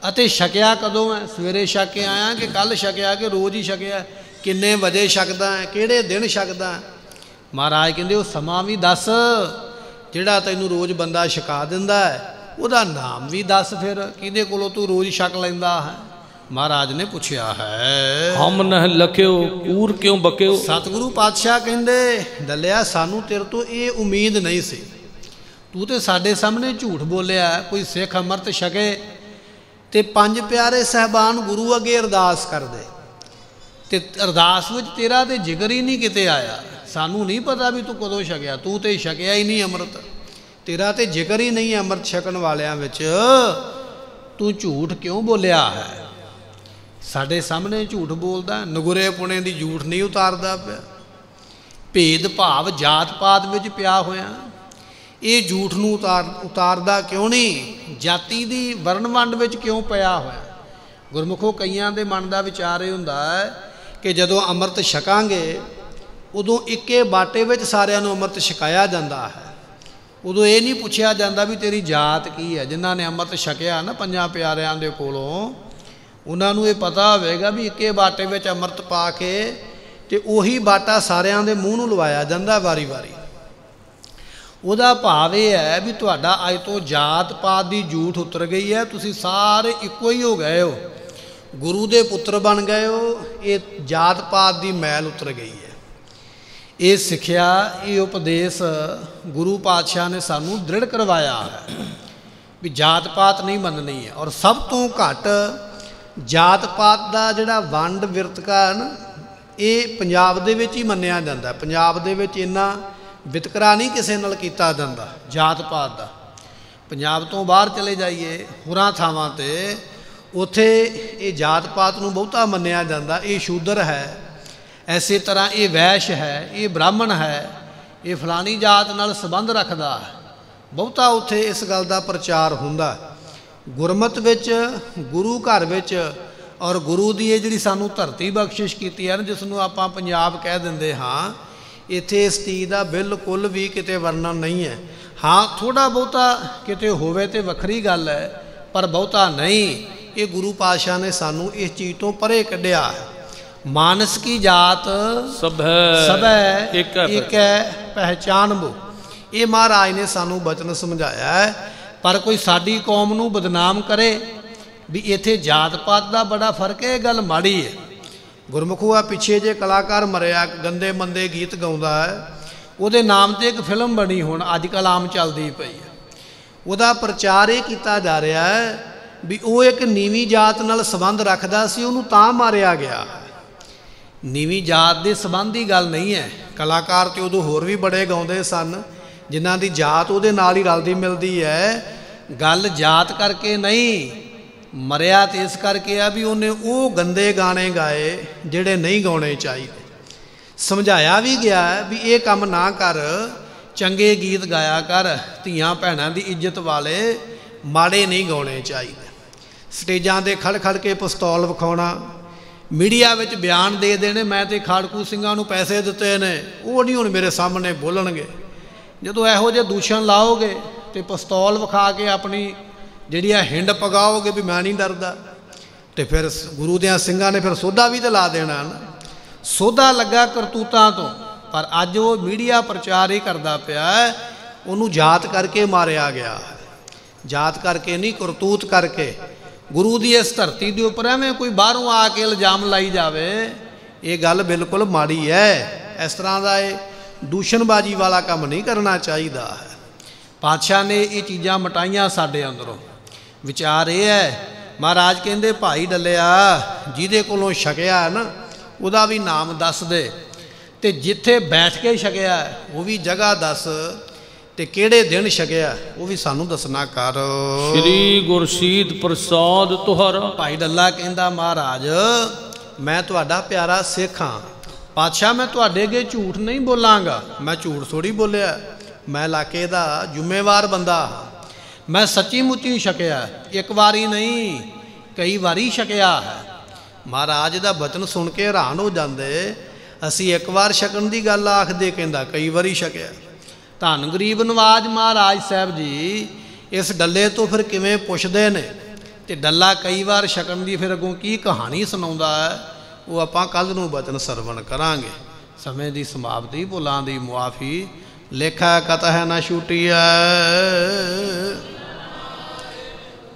[SPEAKER 1] ਅਤੇ ਛਕਿਆ ਕਦੋਂ ਹੈ? ਸਵੇਰੇ ਛਕ ਕੇ ਆਇਆ ਕਿ ਕੱਲ ਛਕਿਆ ਕਿ ਰੋਜ਼ ਹੀ ਛਕਿਆ? ਕਿੰਨੇ ਵਜੇ ਛਕਦਾ ਹੈ? ਕਿਹੜੇ ਦਿਨ ਛਕਦਾ ਹੈ? ਮਹਾਰਾਜ ਕਹਿੰਦੇ, ਉਹ ਸਮਾਂ ਵੀ ਦੱਸ। ਜਿਹੜਾ ਤੈਨੂੰ ਰੋਜ਼ ਬੰਦਾ ਛਕਾ ਦਿੰਦਾ ਹੈ, ਉਹਦਾ ਨਾਮ ਵੀ ਦੱਸ ਫਿਰ। ਕਿਹਦੇ ਕੋਲੋਂ ਤੂੰ ਰੋਜ਼ ਛਕ ਲੈਂਦਾ ਹੈ? ਮਹਾਰਾਜ ਨੇ ਪੁੱਛਿਆ ਹੈ
[SPEAKER 2] ਹਮ ਨਹ ਲਖਿਓ ਕੂਰ ਕਿਉਂ ਬਕਿਓ?
[SPEAKER 1] ਸਤਿਗੁਰੂ ਪਾਤਸ਼ਾਹ ਕਹਿੰਦੇ ਦੱਲਿਆ ਸਾਨੂੰ ਤੇਰੇ ਤੋਂ ਇਹ ਉਮੀਦ ਨਹੀਂ ਸੀ। ਤੂੰ ਤੇ ਸਾਡੇ ਸਾਹਮਣੇ ਝੂਠ ਬੋਲਿਆ ਕੋਈ ਸਿੱਖ ਅੰਮ੍ਰਿਤ ਛਕੇ ਤੇ ਪੰਜ ਪਿਆਰੇ ਸਹਿਬਾਨ ਗੁਰੂ ਅੱਗੇ ਅਰਦਾਸ ਕਰਦੇ। ਤੇ ਅਰਦਾਸ ਵਿੱਚ ਤੇਰਾ ਤੇ ਜ਼ਿਕਰ ਹੀ ਨਹੀਂ ਕਿਤੇ ਆਇਆ। ਸਾਨੂੰ ਨਹੀਂ ਪਤਾ ਵੀ ਤੂੰ ਕਦੋਂ ਛਕਿਆ ਤੂੰ ਤੇ ਛਕਿਆ ਹੀ ਨਹੀਂ ਅੰਮ੍ਰਿਤ। ਤੇਰਾ ਤੇ ਜ਼ਿਕਰ ਹੀ ਨਹੀਂ ਅੰਮ੍ਰਿਤ ਛਕਣ ਵਾਲਿਆਂ ਵਿੱਚ। ਤੂੰ ਝੂਠ ਕਿਉਂ ਬੋਲਿਆ ਹੈ? ਸਾਡੇ ਸਾਹਮਣੇ ਝੂਠ ਬੋਲਦਾ, ਨਗੁਰੇ ਪੁਣੇ ਦੀ ਝੂਠ ਨਹੀਂ ਉਤਾਰਦਾ ਪਿਆ। ਭੇਦ ਭਾਵ ਜਾਤ ਪਾਤ ਵਿੱਚ ਪਿਆ ਹੋਇਆ। ਇਹ ਝੂਠ ਨੂੰ ਉਤਾਰ, ਉਤਾਰਦਾ ਕਿਉਂ ਨਹੀਂ? ਜਾਤੀ ਦੀ ਵਰਣ ਵੰਡ ਵਿੱਚ ਕਿਉਂ ਪਿਆ ਹੋਇਆ? ਗੁਰਮੁਖੋ ਕਈਆਂ ਦੇ ਮਨ ਦਾ ਵਿਚਾਰ ਇਹ ਹੁੰਦਾ ਹੈ ਕਿ ਜਦੋਂ ਅੰਮ੍ਰਿਤ ਛਕਾਂਗੇ, ਉਦੋਂ ਇੱਕੇ ਬਾਟੇ ਵਿੱਚ ਸਾਰਿਆਂ ਨੂੰ ਅੰਮ੍ਰਿਤ ਛਕਾਇਆ ਜਾਂਦਾ ਹੈ। ਉਦੋਂ ਇਹ ਨਹੀਂ ਪੁੱਛਿਆ ਜਾਂਦਾ ਵੀ ਤੇਰੀ ਜਾਤ ਕੀ ਹੈ? ਜਿਨ੍ਹਾਂ ਨੇ ਅੰਮ੍ਰਿਤ ਛਕਿਆ ਨਾ ਪੰਜਾਂ ਪਿਆਰਿਆਂ ਦੇ ਕੋਲੋਂ ਉਹਨਾਂ ਨੂੰ ਇਹ ਪਤਾ ਹੋਵੇਗਾ ਵੀ ਇੱਕੇ ਬਾਟੇ ਵਿੱਚ ਅੰਮ੍ਰਿਤ ਪਾ ਕੇ ਤੇ ਉਹੀ ਬਾਟਾ ਸਾਰਿਆਂ ਦੇ ਮੂੰਹ ਨੂੰ ਲਵਾਇਆ ਜਾਂਦਾ ਵਾਰੀ-ਵਾਰੀ। ਉਹਦਾ ਭਾਵ ਇਹ ਹੈ ਵੀ ਤੁਹਾਡਾ ਅੱਜ ਤੋਂ ਜਾਤ ਪਾਤ ਦੀ ਝੂਠ ਉਤਰ ਗਈ ਹੈ, ਤੁਸੀਂ ਸਾਰੇ ਇੱਕੋ ਹੀ ਹੋ ਗਏ ਹੋ। ਗੁਰੂ ਦੇ ਪੁੱਤਰ ਬਣ ਗਏ ਹੋ, ਇਹ ਜਾਤ ਪਾਤ ਦੀ ਮੈਲ ਉਤਰ ਗਈ ਹੈ। ਇਹ ਸਿੱਖਿਆ, ਇਹ ਉਪਦੇਸ਼ ਗੁਰੂ ਪਾਤਸ਼ਾਹ ਨੇ ਸਾਨੂੰ ਦ੍ਰਿੜ ਕਰਵਾਇਆ ਹੈ ਵੀ ਜਾਤ ਪਾਤ ਨਹੀਂ ਮੰਨਣੀ ਹੈ ਔਰ ਸਭ ਤੋਂ ਘੱਟ ਜਾਤ ਪਾਤ ਦਾ ਜਿਹੜਾ ਵੰਡ ਵਿਰਤਕਾ ਹੈ ਨਾ, ਇਹ ਪੰਜਾਬ ਦੇ ਵਿੱਚ ਹੀ ਮੰਨਿਆ ਜਾਂਦਾ। ਪੰਜਾਬ ਦੇ ਵਿੱਚ ਇੰਨਾ ਵਿਤਕਰਾ ਨਹੀਂ ਕਿਸੇ ਨਾਲ ਕੀਤਾ ਜਾਂਦਾ ਜਾਤ ਪਾਤ ਦਾ। ਪੰਜਾਬ ਤੋਂ ਬਾਹਰ ਚਲੇ ਜਾਈਏ, ਹੋਰਾਂ ਥਾਵਾਂ ਤੇ, ਉਥੇ ਇਹ ਜਾਤ ਪਾਤ ਨੂੰ ਬਹੁਤਾ ਮੰਨਿਆ ਜਾਂਦਾ। ਇਹ ਸ਼ੂਦਰ ਹੈ, ਐਸੇ ਤਰ੍ਹਾਂ ਇਹ ਵੈਸ਼ ਹੈ, ਇਹ ਬ੍ਰਾਹਮਣ ਹੈ, ਇਹ ਫਲਾਣੀ ਜਾਤ ਨਾਲ ਸੰਬੰਧ ਰੱਖਦਾ। ਬਹੁਤਾ ਉਥੇ ਇਸ ਗੱਲ ਦਾ ਪ੍ਰਚਾਰ ਹੁੰਦਾ। ਗੁਰਮਤ ਵਿੱਚ ਗੁਰੂ ਘਰ ਵਿੱਚ ਔਰ ਗੁਰੂ ਦੀ ਇਹ ਜਿਹੜੀ ਸਾਨੂੰ ਧਰਤੀ ਬਖਸ਼ਿਸ਼ ਕੀਤੀ ਹੈ ਨਾ ਜਿਸ ਨੂੰ ਆਪਾਂ ਪੰਜਾਬ ਕਹਿ ਦਿੰਦੇ ਹਾਂ ਇੱਥੇ ਇਸ ਚੀਜ਼ ਦਾ ਬਿਲਕੁਲ ਵੀ ਕਿਤੇ ਵਰਣਨ ਨਹੀਂ ਹੈ। ਹਾਂ ਥੋੜਾ ਬਹੁਤਾ ਕਿਤੇ ਹੋਵੇ ਤੇ ਵੱਖਰੀ ਗੱਲ ਹੈ ਪਰ ਬਹੁਤਾ ਨਹੀਂ। ਇਹ ਗੁਰੂ ਪਾਤਸ਼ਾਹ ਨੇ ਸਾਨੂੰ ਇਸ ਚੀਜ਼ ਤੋਂ ਪਰੇ ਕੱਢਿਆ। ਹੈ ਮਾਨਸ ਕੀ ਜਾਤ
[SPEAKER 2] ਸਭ
[SPEAKER 1] ਸਭ
[SPEAKER 2] ਇੱਕ ਹੈ
[SPEAKER 1] ਇੱਕ ਹੈ ਪਹਿਚਾਨ ਬੋ ਇਹ ਮਹਾਰਾਜ ਨੇ ਸਾਨੂੰ ਬਚਨ ਸਮਝਾਇਆ ਹੈ ਪਰ ਕੋਈ ਸਾਡੀ ਕੌਮ ਨੂੰ ਬਦਨਾਮ ਕਰੇ, ਵੀ ਇੱਥੇ ਜਾਤ ਪਾਤ ਦਾ ਬੜਾ ਫ਼ਰਕ ਹੈ, ਇਹ ਗੱਲ ਮਾੜੀ ਹੈ। ਗੁਰਮੁਖੋ ਪਿੱਛੇ ਜੇ ਕਲਾਕਾਰ ਮਰਿਆ, ਗੰਦੇ ਮੰਦੇ ਗੀਤ ਗਾਉਂਦਾ ਹੈ, ਉਹਦੇ ਨਾਮ ਤੇ ਇੱਕ ਫਿਲਮ ਬਣੀ ਹੁਣ ਅੱਜ ਕੱਲ ਆਮ ਚੱਲਦੀ ਪਈ ਹੈ। ਉਹਦਾ ਪ੍ਰਚਾਰ ਇਹ ਕੀਤਾ ਜਾ ਰਿਹਾ ਹੈ ਵੀ ਉਹ ਇੱਕ ਨੀਵੀਂ ਜਾਤ ਨਾਲ ਸੰਬੰਧ ਰੱਖਦਾ ਸੀ, ਉਹਨੂੰ ਤਾਂ ਮਾਰਿਆ ਗਿਆ। ਨੀਵੀਂ ਜਾਤ ਦੇ ਸੰਬੰਧ ਦੀ ਗੱਲ ਨਹੀਂ ਹੈ। ਕਲਾਕਾਰ ਤੇ ਉਦੋਂ ਹੋਰ ਵੀ ਬੜੇ ਗਾਉਂਦੇ ਸਨ, ਜਿਨ੍ਹਾਂ ਦੀ ਜਾਤ ਉਹਦੇ ਨਾਲ ਹੀ ਰਲਦੀ ਮਿਲਦੀ ਹੈ ਗੱਲ ਜਾਤ ਕਰਕੇ ਨਹੀਂ, ਮਰਿਆ ਤੇ ਇਸ ਕਰਕੇ ਆ ਵੀ ਉਹਨੇ ਉਹ ਗੰਦੇ ਗਾਣੇ ਗਾਏ ਜਿਹੜੇ ਨਹੀਂ ਗਾਉਣੇ ਚਾਹੀਦੇ। ਸਮਝਾਇਆ ਵੀ ਗਿਆ ਵੀ ਇਹ ਕੰਮ ਨਾ ਕਰ, ਚੰਗੇ ਗੀਤ ਗਾਇਆ ਕਰ, ਧੀਆਂ ਭੈਣਾਂ ਦੀ ਇੱਜ਼ਤ ਵਾਲੇ ਮਾੜੇ ਨਹੀਂ ਗਾਉਣੇ ਚਾਹੀਦੇ। ਸਟੇਜਾਂ ਤੇ ਖੜ ਖੜ ਕੇ ਪਿਸਤੌਲ ਵਿਖਾਉਣਾ, ਮੀਡੀਆ ਵਿੱਚ ਬਿਆਨ ਦੇ ਦੇਣੇ, ਮੈਂ ਤੇ ਖਾੜਕੂ ਸਿੰਘਾਂ ਨੂੰ ਪੈਸੇ ਦਿੱਤੇ ਨੇ, ਉਹ ਨਹੀਂ ਹੁਣ ਮੇਰੇ ਸਾਹਮਣੇ ਬੋਲਣਗੇ। ਜਦੋਂ ਇਹੋ ਜਿਹੇ ਦੂਸ਼ਣ ਲਾਓਗੇ ਤੇ ਪਿਸਤੌਲ ਵਿਖਾ ਕੇ ਆਪਣੀ ਜਿਹੜੀ ਆ ਹਿੰਡ ਪਗਾਓਗੇ ਵੀ ਮੈਂ ਨਹੀਂ ਡਰਦਾ। ਤੇ ਫਿਰ ਗੁਰੂ ਦਿਆਂ ਸਿੰਘਾਂ ਨੇ ਫਿਰ ਸੋਧਾ ਵੀ ਤੇ ਲਾ ਦੇਣਾ ਨਾ। ਸੋਧਾ ਲੱਗਾ ਕਰਤੂਤਾਂ ਤੋਂ, ਪਰ ਅੱਜ ਉਹ ਮੀਡੀਆ ਪ੍ਰਚਾਰ ਹੀ ਕਰਦਾ ਪਿਆ ਉਹਨੂੰ ਜਾਤ ਕਰਕੇ ਮਾਰਿਆ ਗਿਆ ਹੈ। ਜਾਤ ਕਰਕੇ ਨਹੀਂ, ਕਰਤੂਤ ਕਰਕੇ। ਗੁਰੂ ਦੀ ਇਸ ਧਰਤੀ ਦੇ ਉੱਪਰ ਐਵੇਂ ਕੋਈ ਬਾਹਰੋਂ ਆ ਕੇ ਇਲਜ਼ਾਮ ਲਾਈ ਜਾਵੇ, ਇਹ ਗੱਲ ਬਿਲਕੁਲ ਮਾੜੀ ਹੈ। ਇਸ ਤਰ੍ਹਾਂ ਦਾ ਇਹ ਦੂਸ਼ਣਬਾਜੀ ਵਾਲਾ ਕੰਮ ਨਹੀਂ ਕਰਨਾ ਚਾਹੀਦਾ ਹੈ। ਪਾਤਸ਼ਾਹ ਨੇ ਇਹ ਚੀਜ਼ਾਂ ਮਟਾਈਆਂ ਸਾਡੇ ਅੰਦਰੋਂ। ਵਿਚਾਰ ਇਹ ਹੈ ਮਹਾਰਾਜ ਕਹਿੰਦੇ ਭਾਈ ਡੱਲਿਆ ਜਿਹਦੇ ਕੋਲੋਂ ਛਕਿਆ ਹੈ ਨਾ ਉਹਦਾ ਵੀ ਨਾਮ ਦੱਸ ਦੇ। ਤੇ ਜਿੱਥੇ ਬੈਠ ਕੇ ਛਕਿਆ ਉਹ ਵੀ ਜਗ੍ਹਾ ਦੱਸ। ਤੇ ਕਿਹੜੇ ਦਿਨ ਛਕਿਆ ਉਹ ਵੀ ਸਾਨੂੰ ਦੱਸਣਾ ਕਰ।
[SPEAKER 2] ਸ੍ਰੀ ਗੁਰਸ਼ੀਦ ਪ੍ਰਸਾਦ ਤੁਹਾਰਾ।
[SPEAKER 1] ਭਾਈ ਡੱਲਾ ਕਹਿੰਦਾ ਮਹਾਰਾਜ ਮੈਂ ਤੁਹਾਡਾ ਪਿਆਰਾ ਸਿੱਖ ਹਾਂ। ਪਾਤਸ਼ਾਹ ਮੈਂ ਤੁਹਾਡੇ ਅੱਗੇ ਝੂਠ ਨਹੀਂ ਬੋਲਾਂਗਾ। ਮੈਂ ਝੂਠ ਥੋੜੀ ਬੋਲਿਆ। ਮੈਂ ਇਲਾਕੇ ਦਾ ਜ਼ਿੰਮੇਵਾਰ ਬੰਦਾ। ਹਾਂ ਮੈਂ ਸੱਚੀ ਮੁੱਚੀ ਛਕਿਆ। ਇੱਕ ਵਾਰੀ ਨਹੀਂ, ਕਈ ਵਾਰੀ ਛਕਿਆ ਹੈ। ਮਹਾਰਾਜ ਦਾ ਬਚਨ ਸੁਣ ਕੇ ਹੈਰਾਨ ਹੋ ਜਾਂਦੇ। ਅਸੀਂ ਇੱਕ ਵਾਰ ਛਕਣ ਦੀ ਗੱਲ ਆਖਦੇ ਕਹਿੰਦਾ, ਕਈ ਵਾਰੀ ਛਕਿਆ। ਧੰਨ ਗਰੀਬ ਨਵਾਜ ਮਹਾਰਾਜ ਸਾਹਿਬ ਜੀ, ਇਸ ਡੱਲੇ ਤੋਂ ਫਿਰ ਕਿਵੇਂ ਪੁੱਛਦੇ ਨੇ? ਤੇ ਡੱਲਾ ਕਈ ਵਾਰ ਛਕਣ ਦੀ ਫਿਰ ਅੱਗੋਂ ਕੀ ਕਹਾਣੀ ਸੁਣਾਉਂਦਾ ਹੈ? ਉਹ ਆਪਾਂ ਕੱਲ ਨੂੰ ਬਚਨ ਸਰਵਣ ਕਰਾਂਗੇ। ਸਮੇਂ ਦੀ ਸਮਾਪਤੀ, ਭੁੱਲਾਂ ਦੀ ਮੁਆਫੀ। ਲੇਖਾ ਕਤਹ ਨਾ ਛੁਟਿਆ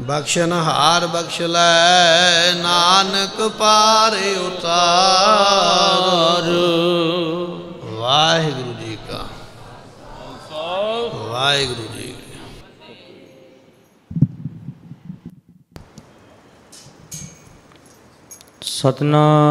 [SPEAKER 1] ਬਖਸ਼ਨ ਹਾਰ ਬਖਸ਼ ਲੈ, ਨਾਨਕ ਪਾਰ ਉਤਾਰ। ਵਾਹਿਗੁਰੂ ਜੀ ਕਾ ਵਾਹਿਗੁਰੂ ਜੀ
[SPEAKER 3] ਸਤਨਾਮ।